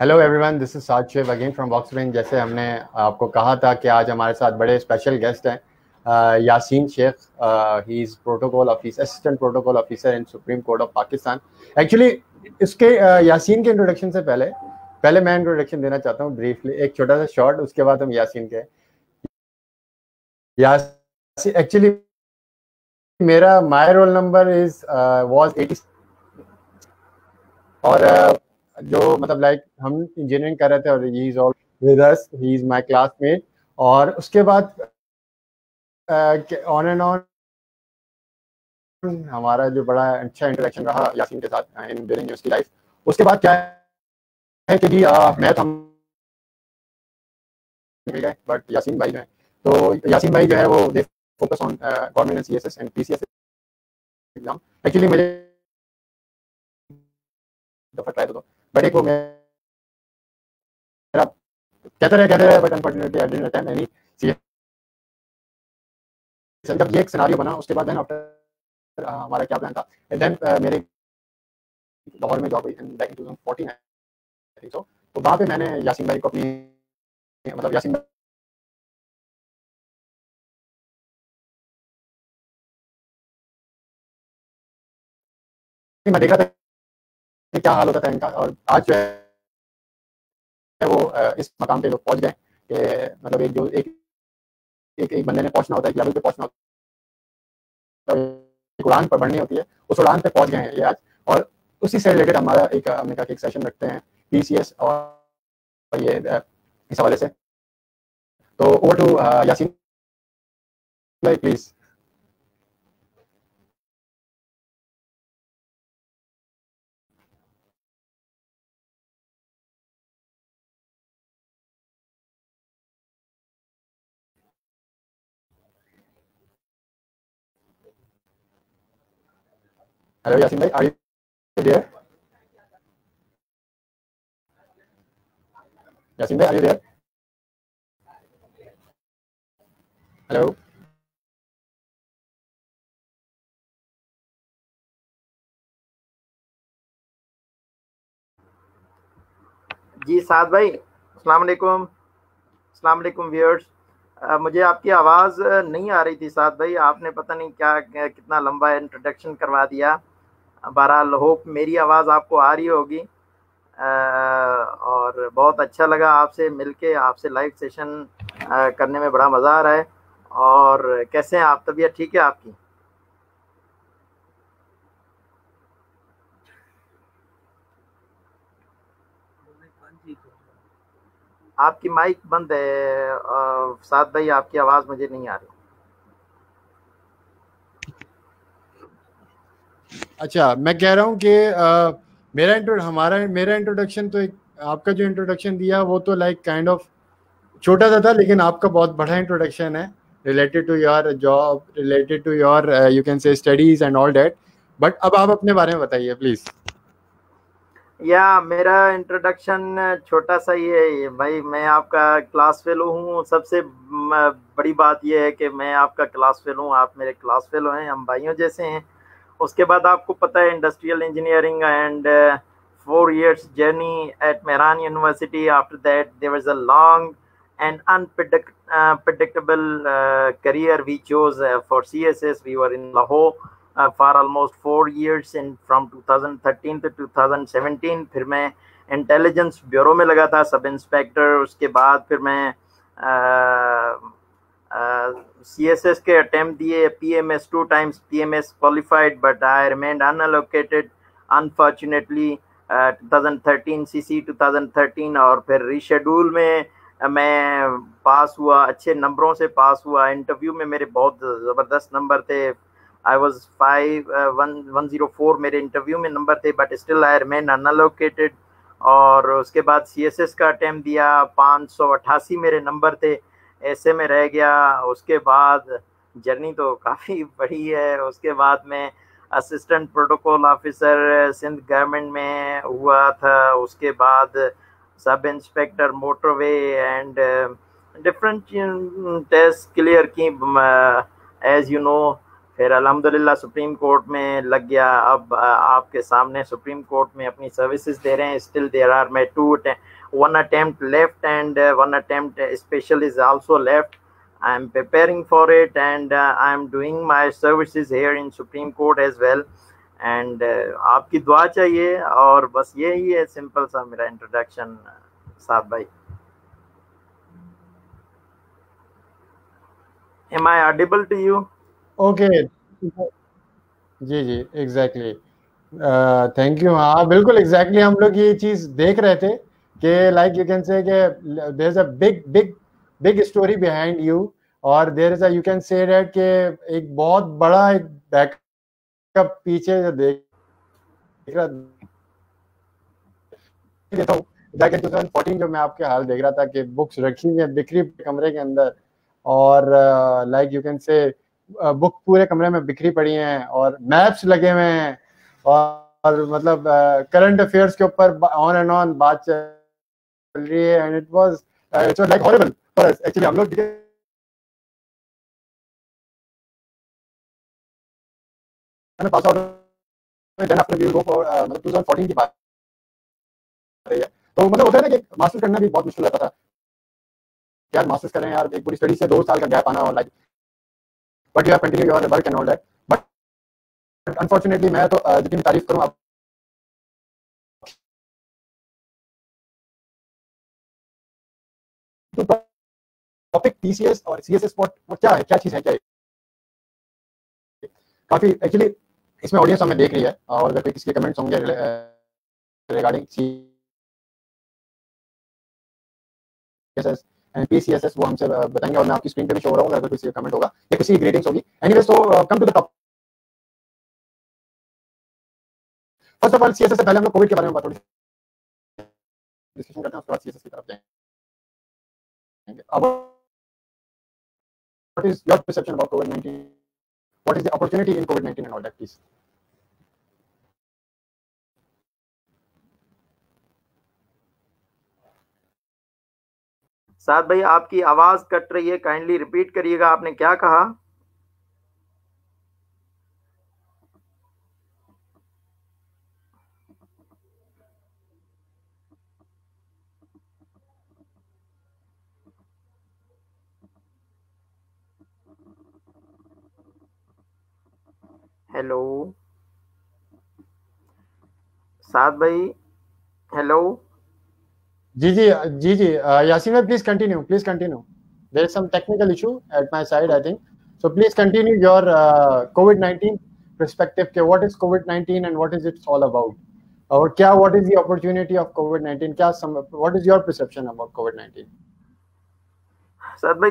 Hello everyone this is साज शेव again from box range जैसे हमने आपको कहा था कि आज हमारे साथ बड़े स्पेशल गेस्ट हैं Yasin Sheikh he is protocol officer assistant protocol officer in Supreme Court of Pakistan actually इसके यासीन के इंट्रोडक्शन से पहले पहले मैं इंट्रोडक्शन देना चाहता हूँ ब्रीफली एक छोटा सा शॉर्ट उसके बाद हम यासीन के। एक्चुअली मेरा my roll number is was 80 और uh, जो मतलब लाइक हम इंजीनियरिंग कर रहे थे और he is all with us he is my classmate और उसके बाद ऑन एंड ऑन हमारा जो बड़ा अच्छा इंटरेक्शन रहा यासीन के साथ इन ड्यूरिंग उसकी लाइफ उसके बाद क्या है कि जी मैं तो मिल गए बट यासीन भाई है तो यासीन भाई जो है वो they focus on government CSS and PCS exam actually मुझे दफ़ा ट्राई तो एक वो मेरा कहते रहे कहते रहे but unfortunately I didn't attend any जब ये एक सिनेरियो बना, उसके बाद देन आफ्टर हमारा क्या प्लान था? देन मेरे लाहौर में जॉब हुई in back in 2014 I think so तो वहाँ पे मैंने यासीन भाई को अपनी मतलब यासीन भाई मैं देख था कि क्या हाल होता था इनका। और आज जो है, वो इस मकाम पे लोग पहुँच गए कि मतलब एक जो एक एक एक बंदे ने पहुँचना होता है लेवल पे पहुँचना होता है। उड़ान पर बढ़नी होती है। उस उड़ान पे पहुँच गए हैं ये आज। और उसी से रिलेटेड हमारा एक, हमने कहा एक सेशन रखते हैं पीसीएस और ये इस हवाले से। तो over to Yasin please Hello, Yasin bhai, are you there? Yasin bhai, are you there? Hello? जी साद भाई अस्सलाम वालेकुम व्यूअर्स मुझे आपकी आवाज़ नहीं आ रही थी साद भाई आपने पता नहीं क्या कितना लंबा इंट्रोडक्शन करवा दिया बहरहाल, होप मेरी आवाज़ आपको आ रही होगी। और बहुत अच्छा लगा आपसे मिलके, आपसे लाइव सेशन करने में बड़ा मज़ा आ रहा है। और कैसे हैं आप? तबीयत ठीक है आपकी? आपकी माइक बंद है। साथ भाई, आपकी आवाज़ मुझे नहीं आ रही। अच्छा मैं कह रहा हूँ कि मेरा इंट्रो हमारा, मेरा इंट्रोडक्शन तो एक, आपका जो इंट्रोडक्शन दिया, वो तो लाइक काइंड ऑफ़ छोटा सा था, लेकिन आपका बहुत बड़ा इंट्रोडक्शन है related to your job related to your you can say studies and all that but अब आप अपने बारे में बताइए प्लीज़ या, मेरा इंट्रोडक्शन छोटा सा ही है भाई, मैं आपका क्लास फेलो हूँ, सबसे बड़ी बात यह है कि मैं आपका क्लास फेलो हूँ, आप मेरे क्लास फेलो हैं, हम भाइयों जैसे हैं। उसके बाद आपको पता है industrial engineering and four years journey at Mehran University after that there was a long and unpredictable uh, career we chose uh, for CSS. We were in Lahore uh, for almost four years in from 2013 to 2017. फिर मैं Intelligence Bureau में लगा था sub inspector उसके बाद फिर मैं M S two times P M S qualified but I remained unallocated unfortunately two thousand thirteen C C two thousand thirteen और फिर रीशेड्यूल में मैं पास हुआ, अच्छे नंबरों से पास हुआ। इंटरव्यू में मेरे बहुत ज़बरदस्त नंबर थे। I was five one one zero four मेरे इंटरव्यू में नंबर थे but still I remain unallocated और उसके बाद सी एस एस का अटैम्प दिया, पाँच सौ अट्ठासी मेरे नंबर थे। ऐसे में रह गया, उसके बाद जर्नी तो काफ़ी बड़ी है, उसके बाद में assistant protocol officer Sindh government में हुआ था, उसके बाद sub inspector motorway and different test clear की एज यू नो फिर अल्हम्दुलिल्लाह सुप्रीम कोर्ट में लग गया, अब आपके सामने सुप्रीम कोर्ट में अपनी सर्विसेज़ दे रहे हैं still there are my two one attempt left and one attempt special is also left I am preparing for it and uh, I am doing my services here in Supreme Court as well. And uh, आपकी दुआ चाहिए और बस यही है simple सा मेरा introduction साहब भाई Am I audible to you? Okay जी जी एग्जैक्टली थैंक यू हाँ बिल्कुल एग्जैक्टली exactly हम लोग ये चीज़ देख रहे थे। कि लाइक यू कैन से कि there is a big big big story behind you और there is you can say that कि एक बहुत बड़ा एक बैकअप पीछे जो देख देता बैक इन 2014 जब मैं आपके हाल देख रहा था कि बुक्स रखी हैं बिखरी कमरे के अंदर और like you can say book पूरे कमरे में बिखरी पड़ी हैं और मैप्स लगे हुए हैं और, और मतलब करंट uh, अफेयर्स के ऊपर ऑन एंड ऑन बात चल रही है and it was it was like horrible for us actually हम लोग pass out then after we go for मतलब 2014 की बात तो मतलब होता है ना कि मास्टर्स करना भी बहुत मुश्किल रहता था। यार मास्टर्स कर यार, एक पूरी स्टडी से दो साल का गैप आना और like but you have continue your work and all that but unfortunately मैं तो जितनी तारीफ़ करूँ, आप तो टॉपिक टीसीएस और सीएसएस क्या है, क्या चीज़ है, क्या काफ़ी एक्चुअली इसमें ऑडियंस हमें देख रही है और अगर किसी के कमेंट्स होंगे रिगार्डिंग सीएसएस एंड पीसीएसएस वो हमसे बताएँगे और मैं आपकी स्क्रीन पे भी शो हो रहा हूँ, अगर किसी का कमेंट होगा, या किसी ग्रेडिंग्स होगी। Anyway so come to the first of all CSS से पहले हम लोग कोविड के बारे में बात थोड़ी डिस्कशन करते हैं, उसके बाद सीएसएस की तरफ़ जाएँगे। What is your perception about COVID-19? What is the opportunity in COVID-19 and all that, please? साथ भाई आपकी आवाज़ कट रही है काइंडली रिपीट करिएगा आपने क्या कहा हेलो। साद भाई हेलो। जी जी जी जी यासीन भाई please continue please continue there is some technical issue at my side I think so please continue your COVID 19 perspective. के what is COVID 19 and what is it's all about और क्या what is the opportunity of COVID 19 क्या what is your perception about COVID 19 sir भाई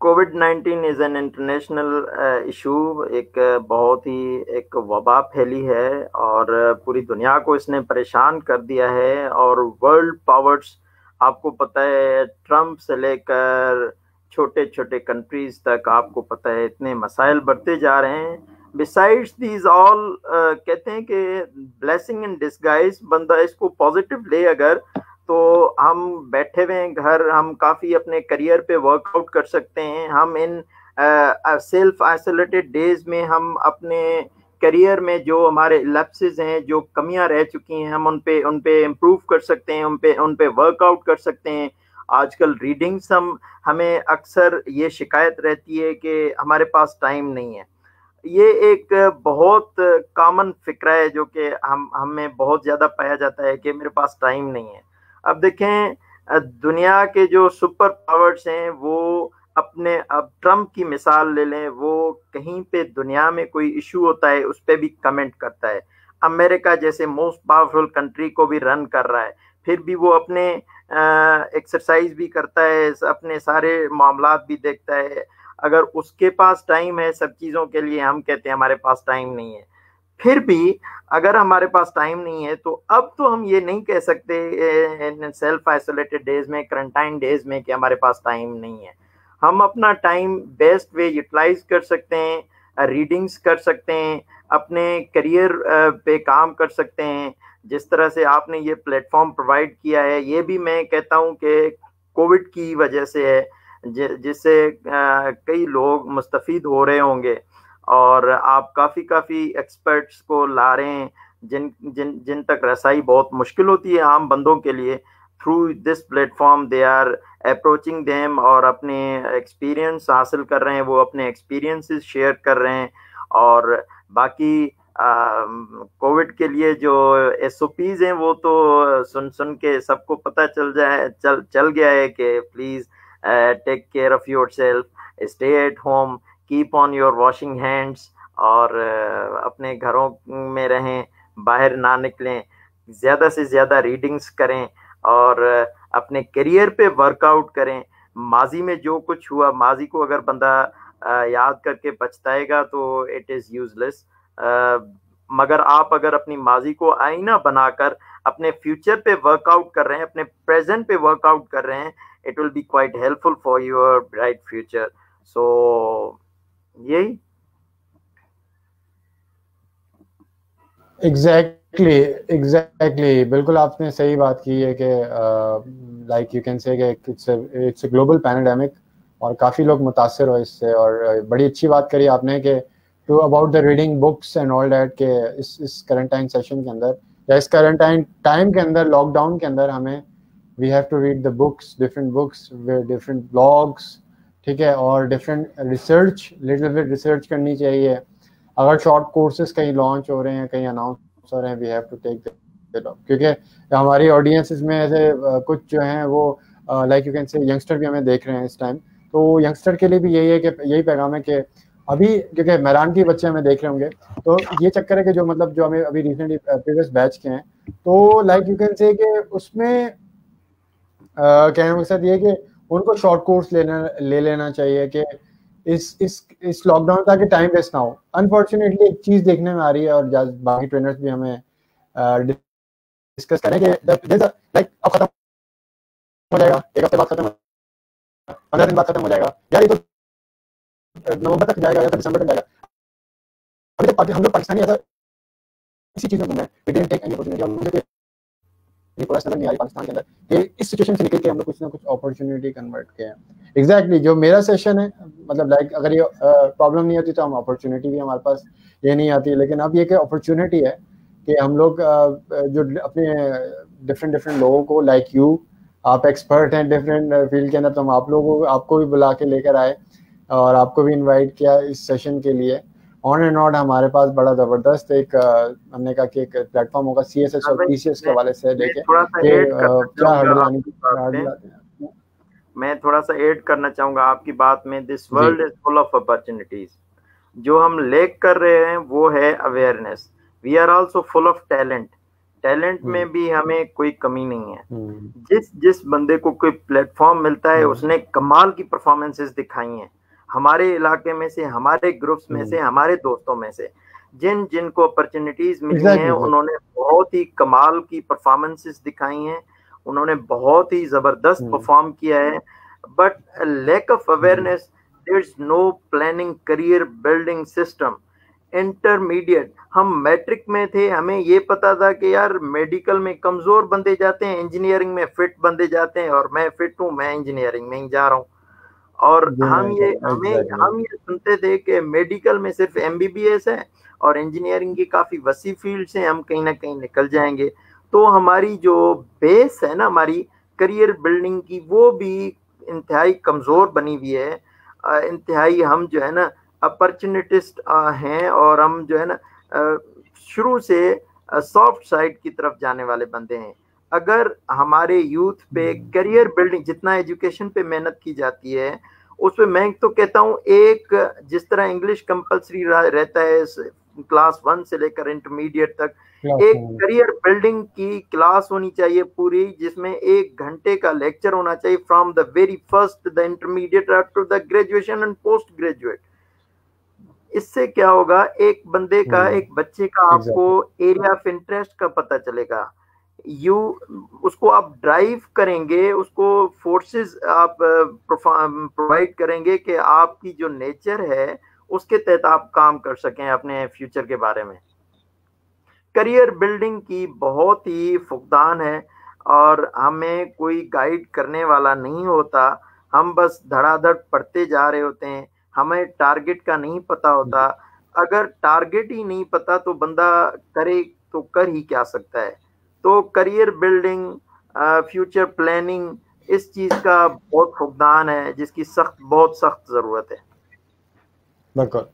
COVID 19 is an international issue एक बहुत ही एक वबा फैली है और पूरी दुनिया को इसने परेशान कर दिया है और वर्ल्ड पावर्स आपको पता है ट्रंप से लेकर छोटे छोटे कंट्रीज़ तक आपको पता है, इतने मसाइल बढ़ते जा रहे हैं। बिसाइड्स दीज ऑल कहते हैं कि ब्लेसिंग इन डिस्गाइज बंदा इसको पॉजिटिव ले अगर तो हम बैठे हुए हैं घर, हम काफ़ी अपने करियर पे वर्कआउट कर सकते हैं। हम इन सेल्फ आइसोलेटेड डेज़ में हम अपने करियर में जो हमारे लैप्सेस हैं, जो कमियाँ रह चुकी हैं, हम उन पे उन पे इम्प्रूव कर सकते हैं, उन पे उन पे वर्कआउट कर सकते हैं। आजकल रीडिंग्स हम, हमें अक्सर ये शिकायत रहती है कि हमारे पास टाइम नहीं है। ये एक बहुत कॉमन फ़िक्र है जो कि हम, हमें बहुत ज़्यादा पाया जाता है कि मेरे पास टाइम नहीं है। अब देखें दुनिया के जो सुपर पावर्स हैं, वो अपने, अब ट्रंप की मिसाल ले लें, वो कहीं पे दुनिया में कोई इशू होता है, उस पर भी कमेंट करता है। अमेरिका जैसे मोस्ट पावरफुल कंट्री को भी रन कर रहा है, फिर भी वो अपने एक्सरसाइज भी करता है अपने सारे मामला भी देखता है। अगर उसके पास टाइम है सब चीज़ों के लिए, हम कहते हैं हमारे पास टाइम नहीं है। फिर भी अगर हमारे पास टाइम नहीं है तो अब तो हम ये नहीं कह सकते सेल्फ आइसोलेटेड डेज़ में क्वारंटाइन डेज़ में कि हमारे पास टाइम नहीं है। हम अपना टाइम बेस्ट वे यूटिलाइज कर सकते हैं रीडिंग्स कर सकते हैं, अपने करियर पे काम कर सकते हैं। जिस तरह से आपने ये प्लेटफॉर्म प्रोवाइड किया है, ये भी मैं कहता हूँ कि कोविड की वजह से है जिससे कई लोग मुस्तफ़ हो रहे होंगे। और आप काफ़ी काफ़ी एक्सपर्ट्स को ला रहे हैं, जिन जिन जिन तक रसाई बहुत मुश्किल होती है आम बंदों के लिए। Through this platform they are approaching them और अपने एक्सपीरियंस हासिल कर रहे हैं, वो अपने एक्सपीरियंसेस शेयर कर रहे हैं। और बाकी कोविड के लिए जो एस हैं, वो तो सुन सुन के सबको पता चल जाए, चल चल गया है कि please take care of yourself stay at home keep on your washing hands और uh, अपने घरों में रहें बाहर ना निकलें ज़्यादा से ज़्यादा रीडिंग्स करें और uh, अपने करियर पे वर्कआउट करें। माजी में जो कुछ हुआ माजी को अगर बंदा uh, याद करके पछताएगा तो इट इज़ यूजलेस मगर आप अगर अपनी माजी को आईना बनाकर अपने फ्यूचर पे वर्कआउट कर रहे हैं अपने प्रेजेंट पे वर्कआउट कर रहे हैं it will be quite helpful for your bright future so यही? एग्जैक्टली एग्जैक्टली बिल्कुल आपने सही बात की है कि like you can say it's global pandemic और काफ़ी लोग मुतासर हो इससे और बड़ी अच्छी बात करी आपने कि to about the reading books and all that के इस इस करंटाइन सेशन के अंदर या इस करंटाइन टाइम के अंदर लॉकडाउन के अंदर हमें we have to read the books different books different blogs ठीक है, और different research little bit research करनी चाहिए। अगर शॉर्ट कोर्सेज कहीं लॉन्च हो रहे हैं, कहीं अनाउंस हो रहे हैं वी हैव टू टेक क्योंकि हमारी ऑडियंसेस में ऐसे कुछ जो हैं, वो like you can say youngster भी हमें देख रहे हैं इस टाइम तो यंगस्टर के लिए भी यही है कि, यही पैगाम है कि अभी, क्योंकि मैरान के बच्चे हमें देख रहे होंगे तो ये चक्कर है कि जो मतलब जो हमें अभी रिसेंटली प्रीवियस बैच के हैं तो लाइक यू कैन से कि उसमें कहने का मकसद ये कि उनको शॉर्ट कोर्स लेना, ले लेना चाहिए कि इस इस इस लॉकडाउन ताकि टाइम वेस्ट ना हो। अनफॉर्चुनेटली एक चीज़ देखने में आ रही है और बाकी ट्रेनर्स भी हमें डिस्कस करें कि लाइक अब खत्म हो जाएगा, एक हफ़्ते बाद खत्म पंद्रह दिन बाद खत्म हो जाएगा यार ये तो नवंबर तक जाएगा, या दिसंबर तक जाएगा। अभी तक हम लोग पाकिस्तानी ऐसा, इसी चीज़ में घूम रहे हैं पूरा समझ नहीं आ पाकिस्तान के अंदर। कि इस सिचुएशन से निकल के हम लोग कुछ ना कुछ अपॉर्चुनिटी कन्वर्ट किए हैं। एग्जैक्टली जो मेरा सेशन है मतलब लाइक अगर ये प्रॉब्लम नहीं होती तो हम अपॉर्चुनिटी भी हमारे पास ये नहीं आती। लेकिन अब ये कि अपॉर्चुनिटी है कि हम लोग जो अपने डिफरेंट डिफरेंट लोगों को लाइक यू आप एक्सपर्ट हैं डिफरेंट फ़ील्ड के अंदर तो हम आप लोगों को, आपको भी बुला के लेकर आए और आपको भी इनवाइट किया इस सेशन के लिए। ऑन एंड ऑन हमारे पास बड़ा ज़बरदस्त एक हमने कहा कि एक प्लेटफॉर्म होगा सी एस एस और पी सी एस के हवाले से लेके क्या मैं थोड़ा सा ऐड करना चाहूँगा आपकी बात में this world is full of opportunities जो हम लेक कर रहे हैं वो है awareness we are also full of talent talent में हम्म। भी हमें कोई कमी नहीं है। हम्म। जिस जिस बंदे को कोई प्लेटफॉर्म मिलता है हम्म। उसने कमाल की परफॉर्मेंसेस दिखाई हैं। हमारे इलाके में से हमारे ग्रुप्स में से हमारे दोस्तों में से जिन जिनको अपॉर्चुनिटीज़ मिली exactly. हैं उन्होंने बहुत ही कमाल की परफॉर्मेंसेस दिखाई हैं। उन्होंने बहुत ही ज़बरदस्त परफॉर्म किया है। But lack of awareness there is no planning career building system intermediate हम मैट्रिक में थे हमें ये पता था कि यार मेडिकल में कमज़ोर बंदे जाते हैं इंजीनियरिंग में फिट बंदे जाते हैं और मैं फिट हूँ मैं इंजीनियरिंग में ही जा रहा हूँ। और हम ये हमें हम ये सुनते थे कि मेडिकल में सिर्फ़ एमबीबीएस है और इंजीनियरिंग की काफ़ी वसी फ़ील्ड से हम कहीं ना कहीं निकल जाएँगे। तो हमारी जो बेस है ना हमारी करियर बिल्डिंग की वो भी इंतहाई कमज़ोर बनी हुई है। इंतहाई हम जो है ना अपॉर्चुनिटिस्ट हैं और हम जो है ना शुरू से सॉफ्ट साइड की तरफ़ जाने वाले बंदे हैं। अगर हमारे यूथ पे करियर बिल्डिंग जितना एजुकेशन पे मेहनत की जाती है उसमें मैं तो कहता हूँ एक जिस तरह इंग्लिश कंपलसरी रहता है क्लास वन से लेकर इंटरमीडिएट तक एक करियर बिल्डिंग की क्लास होनी चाहिए पूरी जिसमें एक घंटे का लेक्चर होना चाहिए from the very first the intermediate to the graduation and post graduate इससे क्या होगा एक बंदे का hmm. एक बच्चे का आपको एरिया ऑफ़ इंटरेस्ट का पता चलेगा। यू उसको आप ड्राइव करेंगे, उसको फोर्सेस आप प्रोवाइड करेंगे कि आपकी जो नेचर है, उसके तहत आप काम कर सकें अपने फ्यूचर के बारे में। करियर बिल्डिंग की बहुत ही फुकदान है और हमें कोई गाइड करने वाला नहीं होता। हम बस धड़ाधड़ पढ़ते जा रहे होते हैं। हमें टारगेट का नहीं पता होता। अगर टारगेट ही नहीं पता तो बंदा करे तो कर ही क्या सकता है। तो करियर बिल्डिंग फ्यूचर प्लानिंग इस चीज़ का बहुत फुकदान है, जिसकी सख्त, बहुत सख्त ज़रूरत है। बिल्कुल।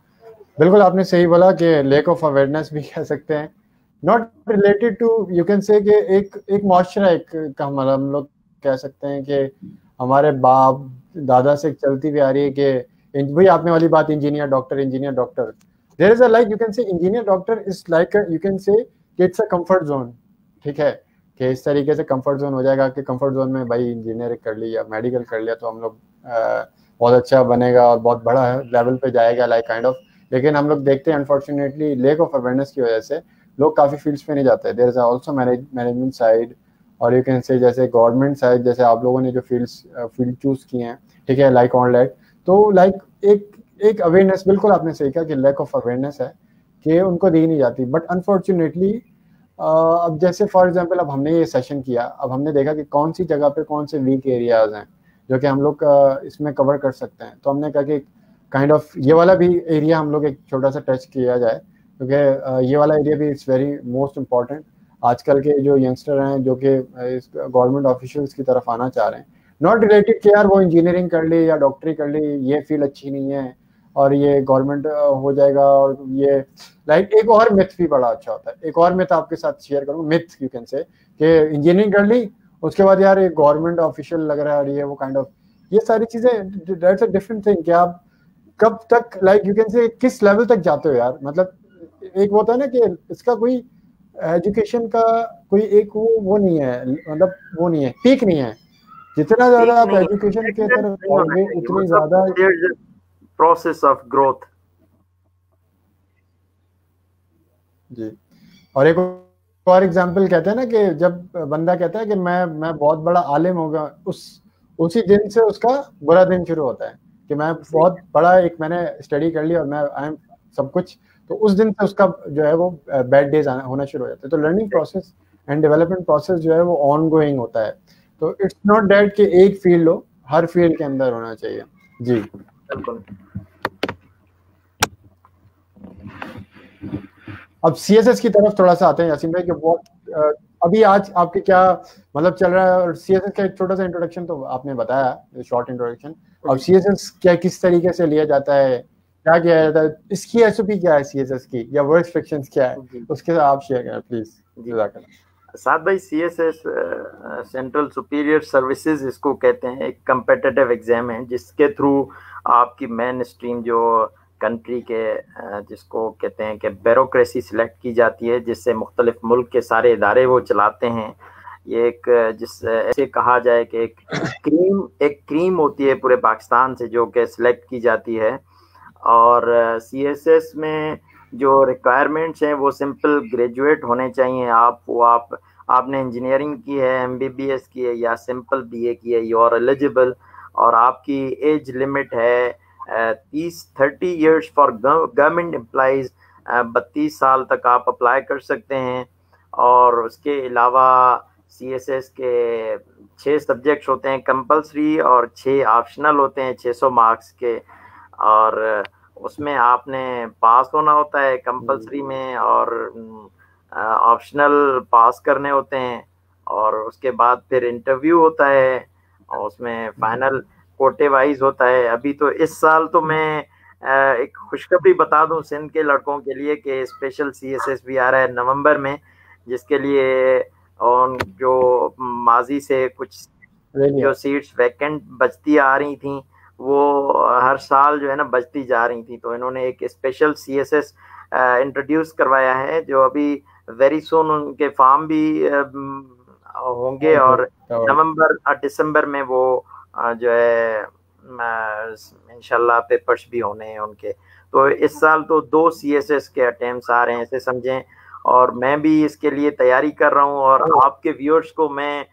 बिल्कुल आपने सही बोला कि लेक ऑफ़ अवेयरनेस भी कह सकते हैं। Not related to you can say एक एक मुआशरा एक का हम लोग कह सकते हैं कि हमारे बाप, दादा से चलती भी आ रही है कि वही आपने वाली बात engineer doctor engineer doctor there is a like you can say engineer doctor is like you can say it's a comfort zone ठीक है कि इस तरीके से कंफर्ट जोन हो जाएगा कि कंफर्ट जोन में भाई इंजीनियरिंग कर ली या मेडिकल कर लिया तो हम लोग बहुत अच्छा बनेगा और बहुत बड़ा लेवल पे जाएगा लाइक काइंड ऑफ़ लेकिन हम लोग देखते हैं अनफॉर्चुनेटली लेक ऑफ़ अवेयरनेस की वजह से लोग काफ़ी फील्ड्स पे नहीं जाते। There is also management side और यू कैन से जैसे गवर्नमेंट साइड जैसे आप लोगों ने जो फील्ड्स फ़ील्ड चूज़ किए हैं, ठीक है लाइक ऑन लाइक तो लाइक एक एक अवेयरनेस बिल्कुल आपने सही कहा कि लैक ऑफ़ अवेयरनेस है, कि उनको दी नहीं जाती। बट अनफॉर्चुनेटली अब जैसे फॉर एग्जांपल अब हमने ये सेशन किया, अब हमने देखा कि कौन सी जगह पे कौन से वीक एरियाज़ हैं, जो कि हम लोग इसमें कवर कर सकते हैं। तो हमने कहा कि काइंड ऑफ़ ये वाला भी एरिया हम लोग एक छोटा सा टच किया जाए, क्योंकि ये वाला एरिया भी इट्स वेरी मोस्ट इंपॉर्टेंट आजकल के जो यंगस्टर हैं, जो कि गवर्नमेंट ऑफिशियल्स की तरफ़ आना चाह रहे हैं। नॉट रिलेटेड कि यार वो इंजीनियरिंग कर ली या डॉक्टरी कर ली, ये फ़ील्ड अच्छी नहीं है और ये गवर्नमेंट हो जाएगा और ये लाइक एक और मिथ भी बड़ा अच्छा होता है। एक और मिथ आपके साथ शेयर करूँ मिथ यू कैन से कि इंजीनियरिंग कर ली उसके बाद यार एक गवर्नमेंट ऑफिशियल लग रहा है और ये वो काइंड ऑफ़ ये सारी चीज़ें दैट्स अ डिफरेंट थिंग कि आप कब तक लाइक यू कैन से किस लेवल तक जाते हो यार? मतलब एक वो होता है ना कि इसका कोई एजुकेशन का कोई एक वो वो नहीं है मतलब वो नहीं है पीक नहीं है। जितना ज़्यादा आप एजुकेशन के तरफ़ उतनी ज़्यादा प्रोसेस ऑफ़ ग्रोथ जी। और एक और एग्जांपल कहते हैं ना कि जब बंदा कहता है कि मैं मैं बहुत बड़ा आलिम होगा उस उसी दिन से उसका बुरा दिन शुरू होता है कि मैं बहुत बड़ा एक मैंने स्टडी कर लिया और मैं आई एम सब कुछ तो उस दिन से उसका जो है वो बैड डेज़ होना शुरू हो जाता है। तो learning process and development process जो है वो ऑन गोइंग होता है। तो इट्स नॉट डेट कि एक फ़ील्ड हो हर फ़ील्ड के अंदर होना चाहिए। जी। अब सीएसएस की तरफ़ थोड़ा सा आते हैं यासीन भाई कि बहुत अभी आज आपके क्या मतलब चल रहा है? और सीएसएस का एक छोटा सा इंट्रोडक्शन तो आपने बताया शॉर्ट इंट्रोडक्शन अब सीएसएस क्या किस तरीके से लिया जाता है? क्या किया जाता है? इसकी एसओपी क्या है सीएसएस की? या वर्ड रिस्ट्रिक्शंस क्या है? उसके साथ आप शेयर करें प्लीज़ साथ भाई C S S central superior services इसको कहते हैं एक कम्पिटेटिव एग्ज़ाम है जिसके थ्रू आपकी मेन स्ट्रीम जो कंट्री के जिसको कहते हैं कि ब्यूरोक्रेसी सिलेक्ट की जाती है, जिससे मुख्तलिफ़ मुल्क के सारे इदारे वो चलाते हैं। ये एक, जिस, ऐसे कहा जाए कि एक क्रीम एक क्रीम होती है पूरे पाकिस्तान से जो कि सिलेक्ट की जाती है। और सी एस एस में जो रिक्वायरमेंट्स हैं वो सिंपल ग्रेजुएट होने चाहिए। आप, वो आप, आपने इंजीनियरिंग की है एम बी बी एस की है या सिंपल बी ए की है यू आर एलिजिबल और आपकी एज लिमिट है तीस thirty years for government employees बत्तीस साल तक आप अप्लाई कर सकते हैं। और उसके अलावा सी एस एस के छः सब्जेक्ट्स होते हैं कंपलसरी और छः ऑप्शनल होते हैं 600 मार्क्स के। और उसमें आपने पास होना होता है कंपलसरी में और ऑप्शनल पास करने होते हैं। और उसके बाद फिर इंटरव्यू होता है। और उसमें फाइनल कोटे वाइज होता है। अभी तो इस साल तो मैं एक खुशखबरी बता दूँ सिंध के लड़कों के लिए कि स्पेशल सी एस एस भी आ रहा है नवंबर में जिसके लिए और जो माजी से कुछ जो सीट्स वैकेंट बचती आ रही थी वो हर साल जो है ना बचती जा रही थी। तो इन्होंने एक special C S S introduce करवाया है जो अभी वेरी सुन उनके फॉर्म भी होंगे और नवंबर और दिसंबर में वो जो है इनशाला पेपर्स भी होने हैं उनके। तो इस साल तो दो सी एस एस के अटेम्प्ट आ रहे हैं ऐसे समझें। और मैं भी इसके लिए तैयारी कर रहा हूँ और आपके व्यूअर्स को मैं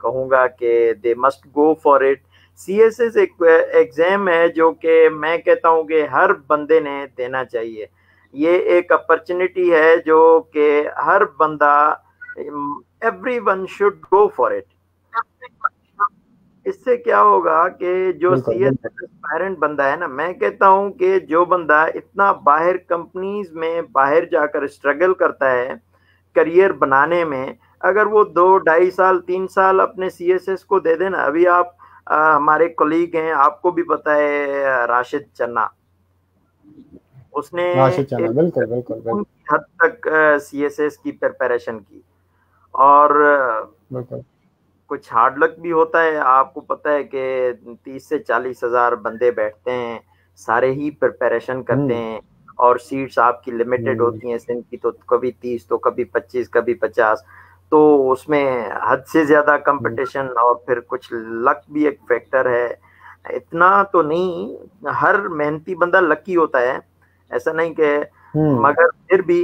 कहूँगा कि they must go for it C S S एक एग्ज़ाम है जो कि मैं कहता हूँ कि हर बंदे ने देना चाहिए। ये एक अपॉर्चुनिटी है जो कि हर बंदा everyone should go for it इससे क्या होगा कि जो सी एस पेरेंट बंदा है ना मैं कहता हूँ कि जो बंदा इतना बाहर कंपनीज़ में बाहर जाकर स्ट्रगल करता है करियर बनाने में अगर वो दो ढाई साल तीन साल अपने सी एस एस को दे देना अभी आप आ, हमारे कोलीग हैं आपको भी पता है राशिद चन्ना। उसने राशिद चन्ना बिल्कुल बिल्कुल हद तक सी एस एस की प्रिपरेशन की। और कुछ हार्ड लक भी होता है। आपको पता है कि तीस से चालीस हज़ार बंदे बैठते हैं सारे ही प्रिपरेशन करते हम्म। हैं और सीट्स आपकी लिमिटेड हम्म। होती हैं। सिंध की तो कभी तीस तो कभी पच्चीस कभी पचास। तो उसमें हद से ज़्यादा कंपटीशन और फिर कुछ लक भी एक फैक्टर है। इतना तो नहीं हर मेहनती बंदा लकी होता है। ऐसा नहीं कि हम्म। मगर फिर भी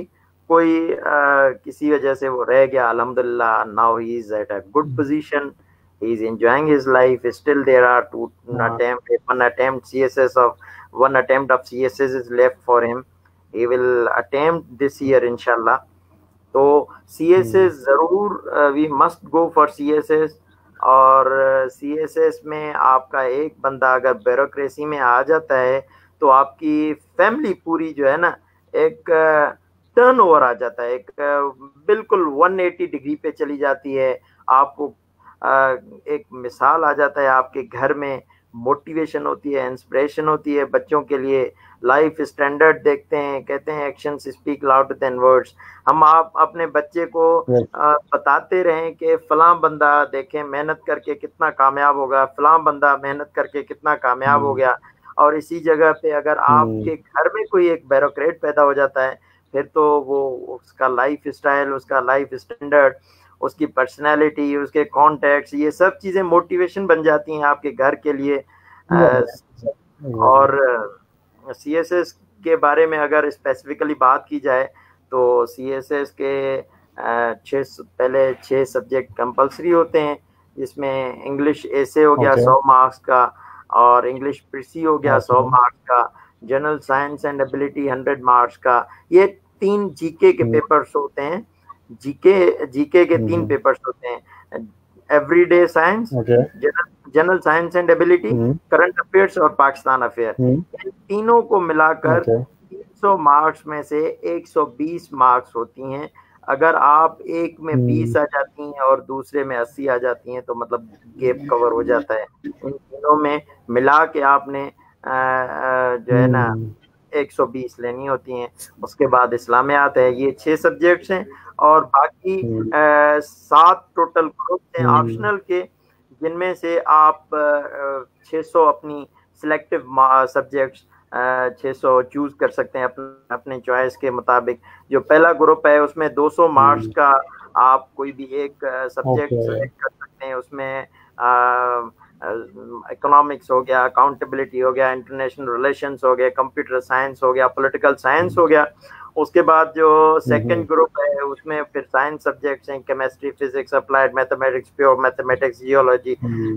कोई आ, किसी वजह से वो रह गया अलहमदिल्ला now he is at a good position he is enjoying his life still there are two attempt one attempt CSS of one attempt of CSS is left for him he will attempt this year इंशाल्लाह तो CSS ज़रूर we must go for CSS और CSS में आपका एक बंदा अगर bureaucracy में आ जाता है तो आपकी फैमिली पूरी जो है ना एक uh, टर्न ओवर आ जाता है। एक बिल्कुल 180 डिग्री पे चली जाती है। आपको एक मिसाल आ जाता है आपके घर में। मोटिवेशन होती है इंस्पिरेशन होती है बच्चों के लिए। लाइफ स्टैंडर्ड देखते हैं कहते हैं action speak loud than words हम आप अपने बच्चे को आ, बताते रहें कि फलां बंदा देखें मेहनत करके कितना कामयाब होगा। फलां बंदा मेहनत करके कितना कामयाब हो हम्म। गया। और इसी जगह पे अगर हम्म। आपके घर में कोई एक बैरोक्रेट पैदा हो जाता है फिर तो वो उसका लाइफ स्टाइल उसका लाइफ स्टैंडर्ड उसकी पर्सनैलिटी उसके कॉन्टेक्ट ये सब चीज़ें मोटिवेशन बन जाती हैं आपके घर के लिए और सी एस एस के बारे में अगर स्पेसिफिकली बात की जाए तो सी एस एस के छः पहले छः सब्जेक्ट कंपलसरी होते हैं जिसमें इंग्लिश ऐसे हो गया सौ okay. मार्क्स का और इंग्लिश प्रिसी हो गया सौ okay. मार्क्स का general science and ability hundred marks का ये तीन जीके के पेपर्स हम्म। होते हैं। जीके जीके के तीन पेपर्स हम्म। होते हैं। Everyday science general science and ability current affairs और पाकिस्तान अफेयर हम्म। इन तीनों को मिलाकर तीन सौ मार्क्स में से 120 मार्क्स होती हैं। अगर आप एक में बीस आ जाती हैं और दूसरे में अस्सी आ जाती हैं तो मतलब गैप कवर हो जाता है। इन तीनों में मिला के आपने आ, आ, जो है ना 120 लेनी होती हैं उसके बाद इस्लामियात है ये छह सब्जेक्ट्स हैं और बाकी हम्म। सात टोटल ग्रुप्स हैं ऑप्शनल हम्म। के जिनमें से आप 600 अपनी सिलेक्टिव सब्जेक्ट्स 600 चूज़ कर सकते हैं अपने अपने चॉइस के मुताबिक जो पहला ग्रुप है उसमें 200 मार्क्स हम्म। का आप कोई भी एक सब्जेक्ट सेलेक्ट कर सकते हैं उसमें इकोनॉमिक्स हो गया अकाउंटेबिलिटी हो गया इंटरनेशनल रिलेशंस हो गया कंप्यूटर साइंस हो गया पॉलिटिकल साइंस हो गया। उसके बाद जो सेकंड ग्रुप है उसमें फिर साइंस सब्जेक्ट्स हैं chemistry physics applied mathematics pure mathematics geology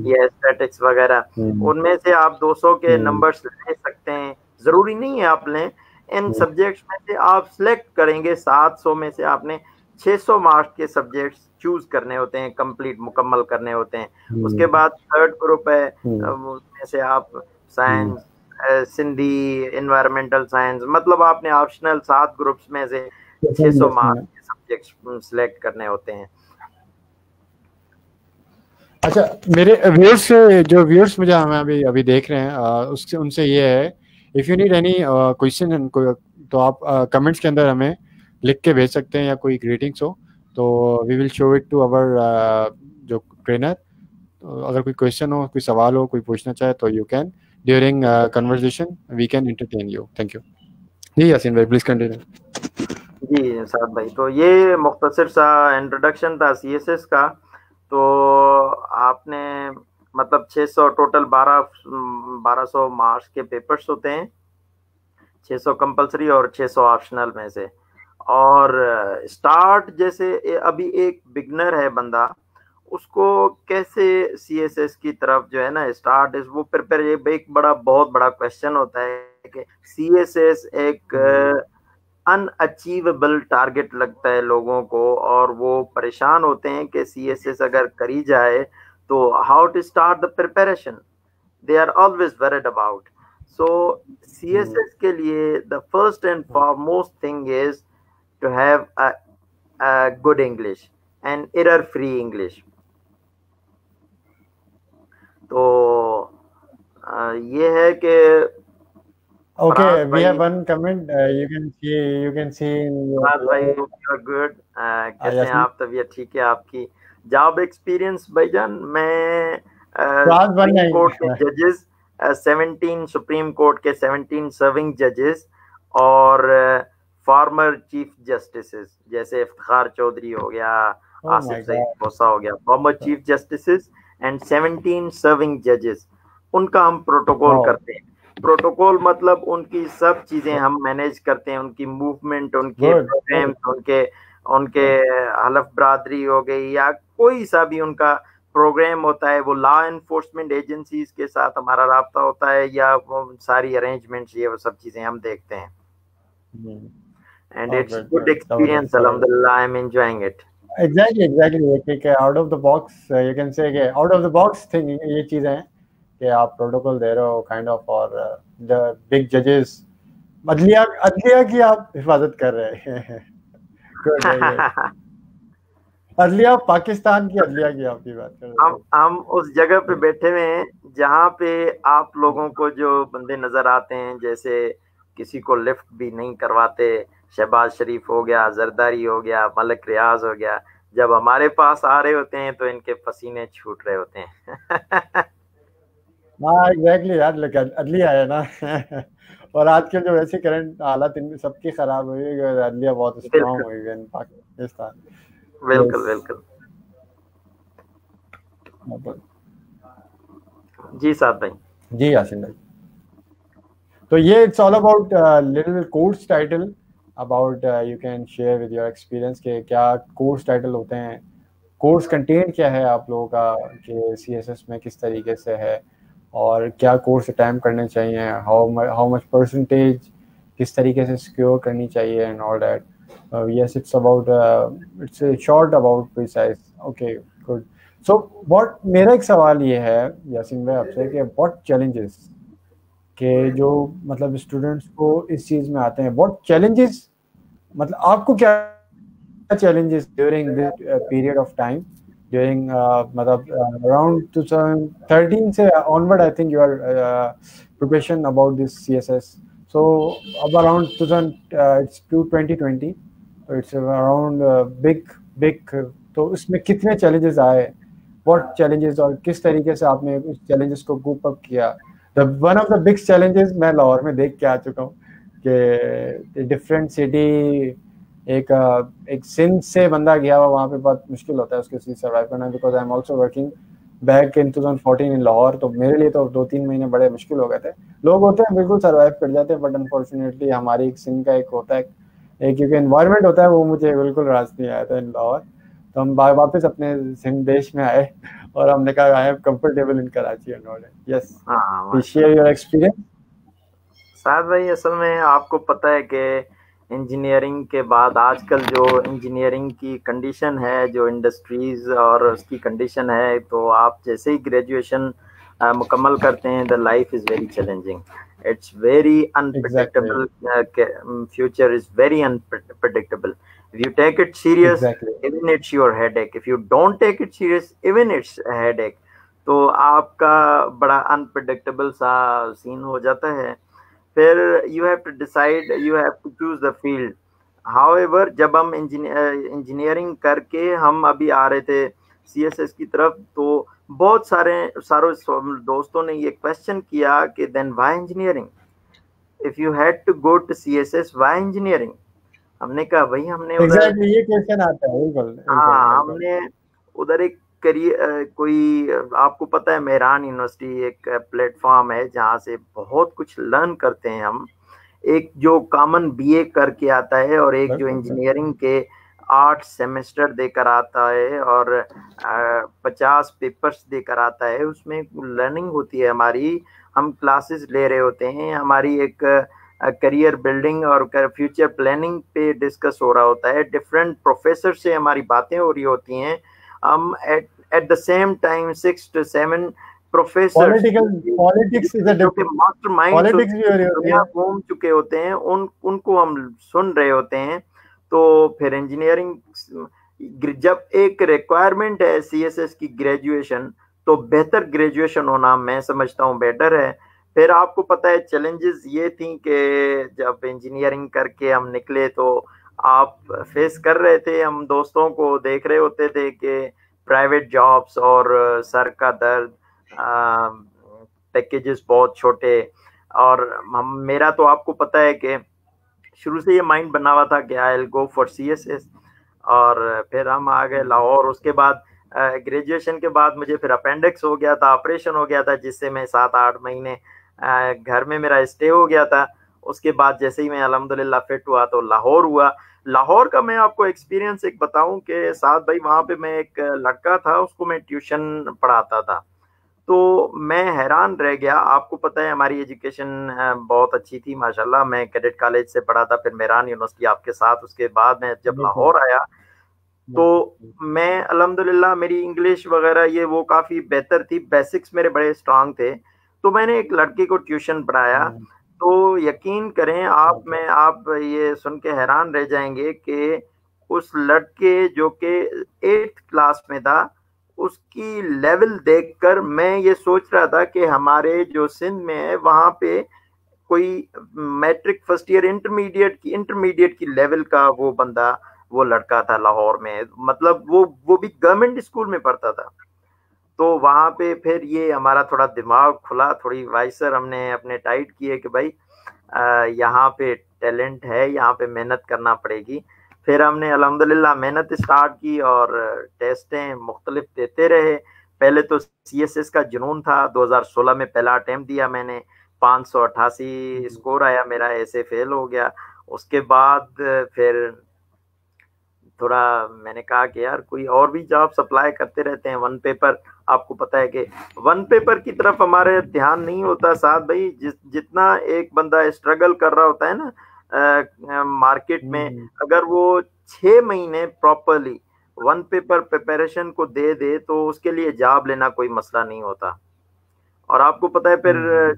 ये स्टैटिक्स वगैरह। उनमें से आप 200 के नंबर्स ले सकते हैं। ज़रूरी नहीं है आप लें। इन सब्जेक्ट्स में से आप सिलेक्ट करेंगे 700 में से आपने 600 मार्क्स के सब्जेक्ट्स चूज़ करने होते हैं कंप्लीट मुकम्मल करने होते हैं हम्म। उसके बाद थर्ड ग्रुप है हम्म। उसमें से आप साइंस हम्म। सिंधी इन्वायरमेंटल साइंस मतलब आपने ऑप्शनल सात ग्रुप्स में से 600 मार्क्स के सब्जेक्ट्स सिलेक्ट करने होते हैं अच्छा मेरे व्यूअर्स जो व्यूअर्स मुझे हमें अभी अभी देख रहे हैं उससे उनसे ये है if you need any question तो आप कमेंट्स के अंदर हमें लिख के भेज सकते हैं या कोई ग्रीटिंग्स हो तो we will show it to our जो ट्रेनर तो अगर कोई क्वेश्चन हो, कोई सवाल हो, कोई पूछना चाहे तो you can during conversation we can entertain you thank you जी यासीन भाई प्लीज़ कंटिन्यू जी साद भाई तो ये मुख्तसर सा इंट्रोडक्शन था सीएसएस का. तो आपने मतलब 600 टोटल 12 1200 मार्क्स के पेपर्स होते हैं. 600 कंपलसरी और 600 ऑप्शनल में से. और स्टार्ट जैसे अभी एक बिगनर है बंदा उसको कैसे सी एस एस की तरफ़ जो है ना स्टार्ट इस वो प्रिपेयर एक बड़ा बहुत बड़ा क्वेश्चन होता है कि सी एस एस एक अनअचीवेबल टारगेट लगता है लोगों को और वो परेशान होते हैं कि सी एस एस अगर करी जाए So how to start the preparation? They are always worried about. So CSS के लिए the first and foremost thing is to have a, a good English and error-free English. तो ये है कि Okay, we have one comment. Uh, you can see, you can see your. भाई you are good. आ, कैसे हैं? आप तबीयत ठीक है आपकी जॉब एक्सपीरियंस भाईजान मैं सुप्रीम कोर्ट के जजेस 17 सुप्रीम कोर्ट के 17 सर्विंग जजेस और फॉर्मर चीफ जस्टिसेस जैसे इफ्तार चौधरी हो गया Oh आसिफ सईद. बोसा हो गया former chief justices and 17 serving जजेस उनका हम प्रोटोकॉल Wow. करते हैं। प्रोटोकॉल मतलब उनकी सब चीज़ें हम मैनेज करते हैं उनकी मूवमेंट उनके प्रोग्राम उनके उनके हलफ बरादरी हो गई या कोई सा भी उनका प्रोग्राम होता है वो लॉ एनफोर्समेंट एजेंसीज के साथ हमारा रबता होता है या वो सारी अरेंजमेंट्स ये वो सब चीज़ें हम देखते हैं। And Oh, it's good, good. That was- अल्हम्दुलिल्लाह I am enjoying Exactly, exactly. एक out of the box, uh, you can say कि out of the box thing ये चीज़ें हैं कि आप प्रोटोकॉल दे रहे हो काइंड ऑफ़ और द बिग जजेस अदलिया अदलिया की आप हिफाजत कर रहे हैं Good, very good. अदलिया पाकिस्तान की अदलिया की आपकी बात कर रहे हम हम उस जगह पे बैठे हुए हैं जहाँ पे आप लोगों को जो बंदे नज़र आते हैं जैसे किसी को लिफ्ट भी नहीं करवाते शहबाज शरीफ हो गया जरदारी हो गया मलक रियाज हो गया। जब हमारे पास आ रहे होते हैं तो इनके पसीने छूट रहे होते हैं। हाँ एग्जैक्टली यार अदलिया है ना। और आजकल जो वैसे करंट हालत इनकी सबकी खराब हुई है अदलिया बहुत स्ट्रांग। हुई है पाकिस्तान। बिल्कुल बिल्कुल। जी साहब भाई। जी यासिन भाई। तो ये it's all about little course title about you can share with your experience के क्या कोर्स टाइटल होते हैं? कोर्स कंटेंट क्या है आप लोगों का कि सीएसएस में किस तरीके से है? और क्या कोर्स अटैम्प करने चाहिए? हाउ हाउ मच परसेंटेज किस तरीके से सिक्योर करनी चाहिए and all that about uh, it's a short about precise. Okay good. So what मेरा एक सवाल ये है यासिन भाई आपसे कि what challenges कि जो मतलब स्टूडेंट्स को इस चीज़ में आते हैं। व्हाट चैलेंजेस मतलब आपको क्या challenges during this period of time during मतलब uh, अराउंड 2013 से onward I think you are preparation about this CSS so अब अराउंड 2020 uh, uh, तो इट्स अराउंड बिग बिग तो उसमें कितने चैलेंजेस आए? व्हाट चैलेंजेस और किस तरीके से आपने उस चैलेंजेस को ग्रुप अप किया? The of the big challenges मैं लाहौर में देख के आ चुका हूँ कि डिफरेंट सिटी एक एक सिंध से बंदा गया हुआ वहाँ पे बहुत मुश्किल होता है उसके साथ सर्वाइव करना because I am also working back in 2014 in Lahore तो मेरे लिए तो दो तीन महीने बड़े मुश्किल हो गए थे। लोग होते हैं, बिल्कुल सर्वाइव कर जाते हैं बट अनफॉर्चुनेटली हमारी एक सिंध का एक होता है, एक क्योंकि इन्वायरमेंट होता है, वो मुझे बिल्कुल रास नहीं आया था इन लाहौर। तो हम वापस अपने सिंध देश में आए और हमने कहा I am comfortable in Karachi and all yes share your experience Saad भाई असल में आपको पता है कि इंजीनियरिंग के बाद आजकल जो इंजीनियरिंग की कंडीशन है जो इंडस्ट्रीज़ और उसकी कंडीशन है तो आप जैसे ही ग्रेजुएशन मुकम्मल करते हैं the life is very challenging it's very unpredictable future is very unpredictable if you take it serious Exactly. even it's your headache. If you don't take it serious even it's a headache. तो आपका बड़ा unpredictable सा scene हो जाता है। फिर you have to decide you have to choose the field however जब हम इंजीनियरिंग करके हम अभी आ रहे थे सीएसएस की तरफ़ तो बहुत सारे सारे दोस्तों ने ये क्वेश्चन किया कि then why engineering if you had to go to CSS why engineering हमने कहा भाई हमने उधर एग्जैक्टली ये क्वेश्चन आता है बिल्कुल बिल्कुल, हाँ हमने उधर एक करियर कोई आपको पता है मेहरान यूनिवर्सिटी एक प्लेटफॉर्म है जहाँ से बहुत कुछ लर्न करते हैं हम। एक जो कॉमन बीए करके आता है और एक जो इंजीनियरिंग के आठ सेमेस्टर देकर आता है और पचास पेपर्स देकर आता है उसमें लर्निंग होती है हमारी। हम क्लासेस ले रहे होते हैं हमारी एक करियर बिल्डिंग और फ्यूचर प्लानिंग पे डिस्कस हो रहा होता है। डिफरेंट प्रोफेसर से हमारी बातें हो रही होती हैं। हम एट कि different masterminds politics भी हो रही होती दुनिया है घूम चुके होते हैं उन उनको हम सुन रहे होते हैं। तो फिर इंजीनियरिंग जब एक रिक्वायरमेंट है सीएसएस की ग्रेजुएशन तो बेहतर ग्रेजुएशन होना मैं समझता हूँ बेटर है। फिर आपको पता है चैलेंजेस ये थी कि जब इंजीनियरिंग करके हम निकले तो आप फेस कर रहे थे, हम दोस्तों को देख रहे होते थे कि प्राइवेट जॉब्स और सर का दर्द पैकेजेस बहुत छोटे। और हम, मेरा तो आपको पता है कि शुरू से ये माइंड बना हुआ था कि I go for C S S और फिर हम आ गए लाहौर उसके बाद ग्रेजुएशन के बाद मुझे फिर अपेंडिक्स हो गया था ऑपरेशन हो गया था, जिससे मैं सात आठ महीने घर में मेरा स्टे हो गया था। उसके बाद जैसे ही मैं अलहमदिल्ला फिट हुआ तो लाहौर हुआ। लाहौर का मैं आपको एक्सपीरियंस एक बताऊँ कि साथ भाई वहाँ पे मैं एक लड़का था उसको मैं ट्यूशन पढ़ाता था। तो मैं हैरान रह गया। आपको पता है हमारी एजुकेशन बहुत अच्छी थी माशाल्लाह। मैं कैडेट कॉलेज से पढ़ा था फिर मेहरान यूनिवर्सिटी आपके साथ। उसके बाद मैं जब लाहौर आया तो मैं अलहमदिल्ला मेरी इंग्लिश वगैरह ये वो काफ़ी बेहतर थी। बेसिक्स मेरे बड़े स्ट्रांग थे। तो मैंने एक लड़के को ट्यूशन पढ़ाया। तो यकीन करें आप में आप ये सुन के हैरान रह जाएँगे कि उस लड़के जो कि एट्थ क्लास में था उसकी लेवल देखकर मैं ये सोच रहा था कि हमारे जो सिंध में है वहाँ पे कोई मैट्रिक फ़र्स्ट ईयर इंटरमीडिएट की इंटरमीडिएट की लेवल का वो बंदा वो लड़का था लाहौर में। मतलब वो वो भी गवर्नमेंट स्कूल में पढ़ता था। तो वहाँ पे फिर ये हमारा थोड़ा दिमाग खुला थोड़ी वाइसर हमने अपने टाइट किए कि भाई यहाँ पे टैलेंट है यहाँ पे मेहनत करना पड़ेगी। फिर हमने अलहमदिल्ला मेहनत स्टार्ट की और टेस्टें मुख्तलिफ़ देते रहे। पहले तो सी एस एस का जुनून था 2016 में पहला अटैम्प्ट दिया मैंने। पाँच सौ अट्ठासी स्कोर आया मेरा ऐसे फेल हो गया। उसके बाद फिर थोड़ा मैंने कहा कि यार कोई और भी जॉब सप्लाई करते रहते हैं वन पेपर आपको पता है कि वन पेपर की तरफ़ हमारे ध्यान नहीं होता साथ भाई जिस जितना एक बंदा स्ट्रगल कर रहा होता है ना मार्केट में अगर वो छः महीने प्रॉपरली वन पेपर प्रिपरेशन को दे दे तो उसके लिए जॉब लेना कोई मसला नहीं होता। और आपको पता है फिर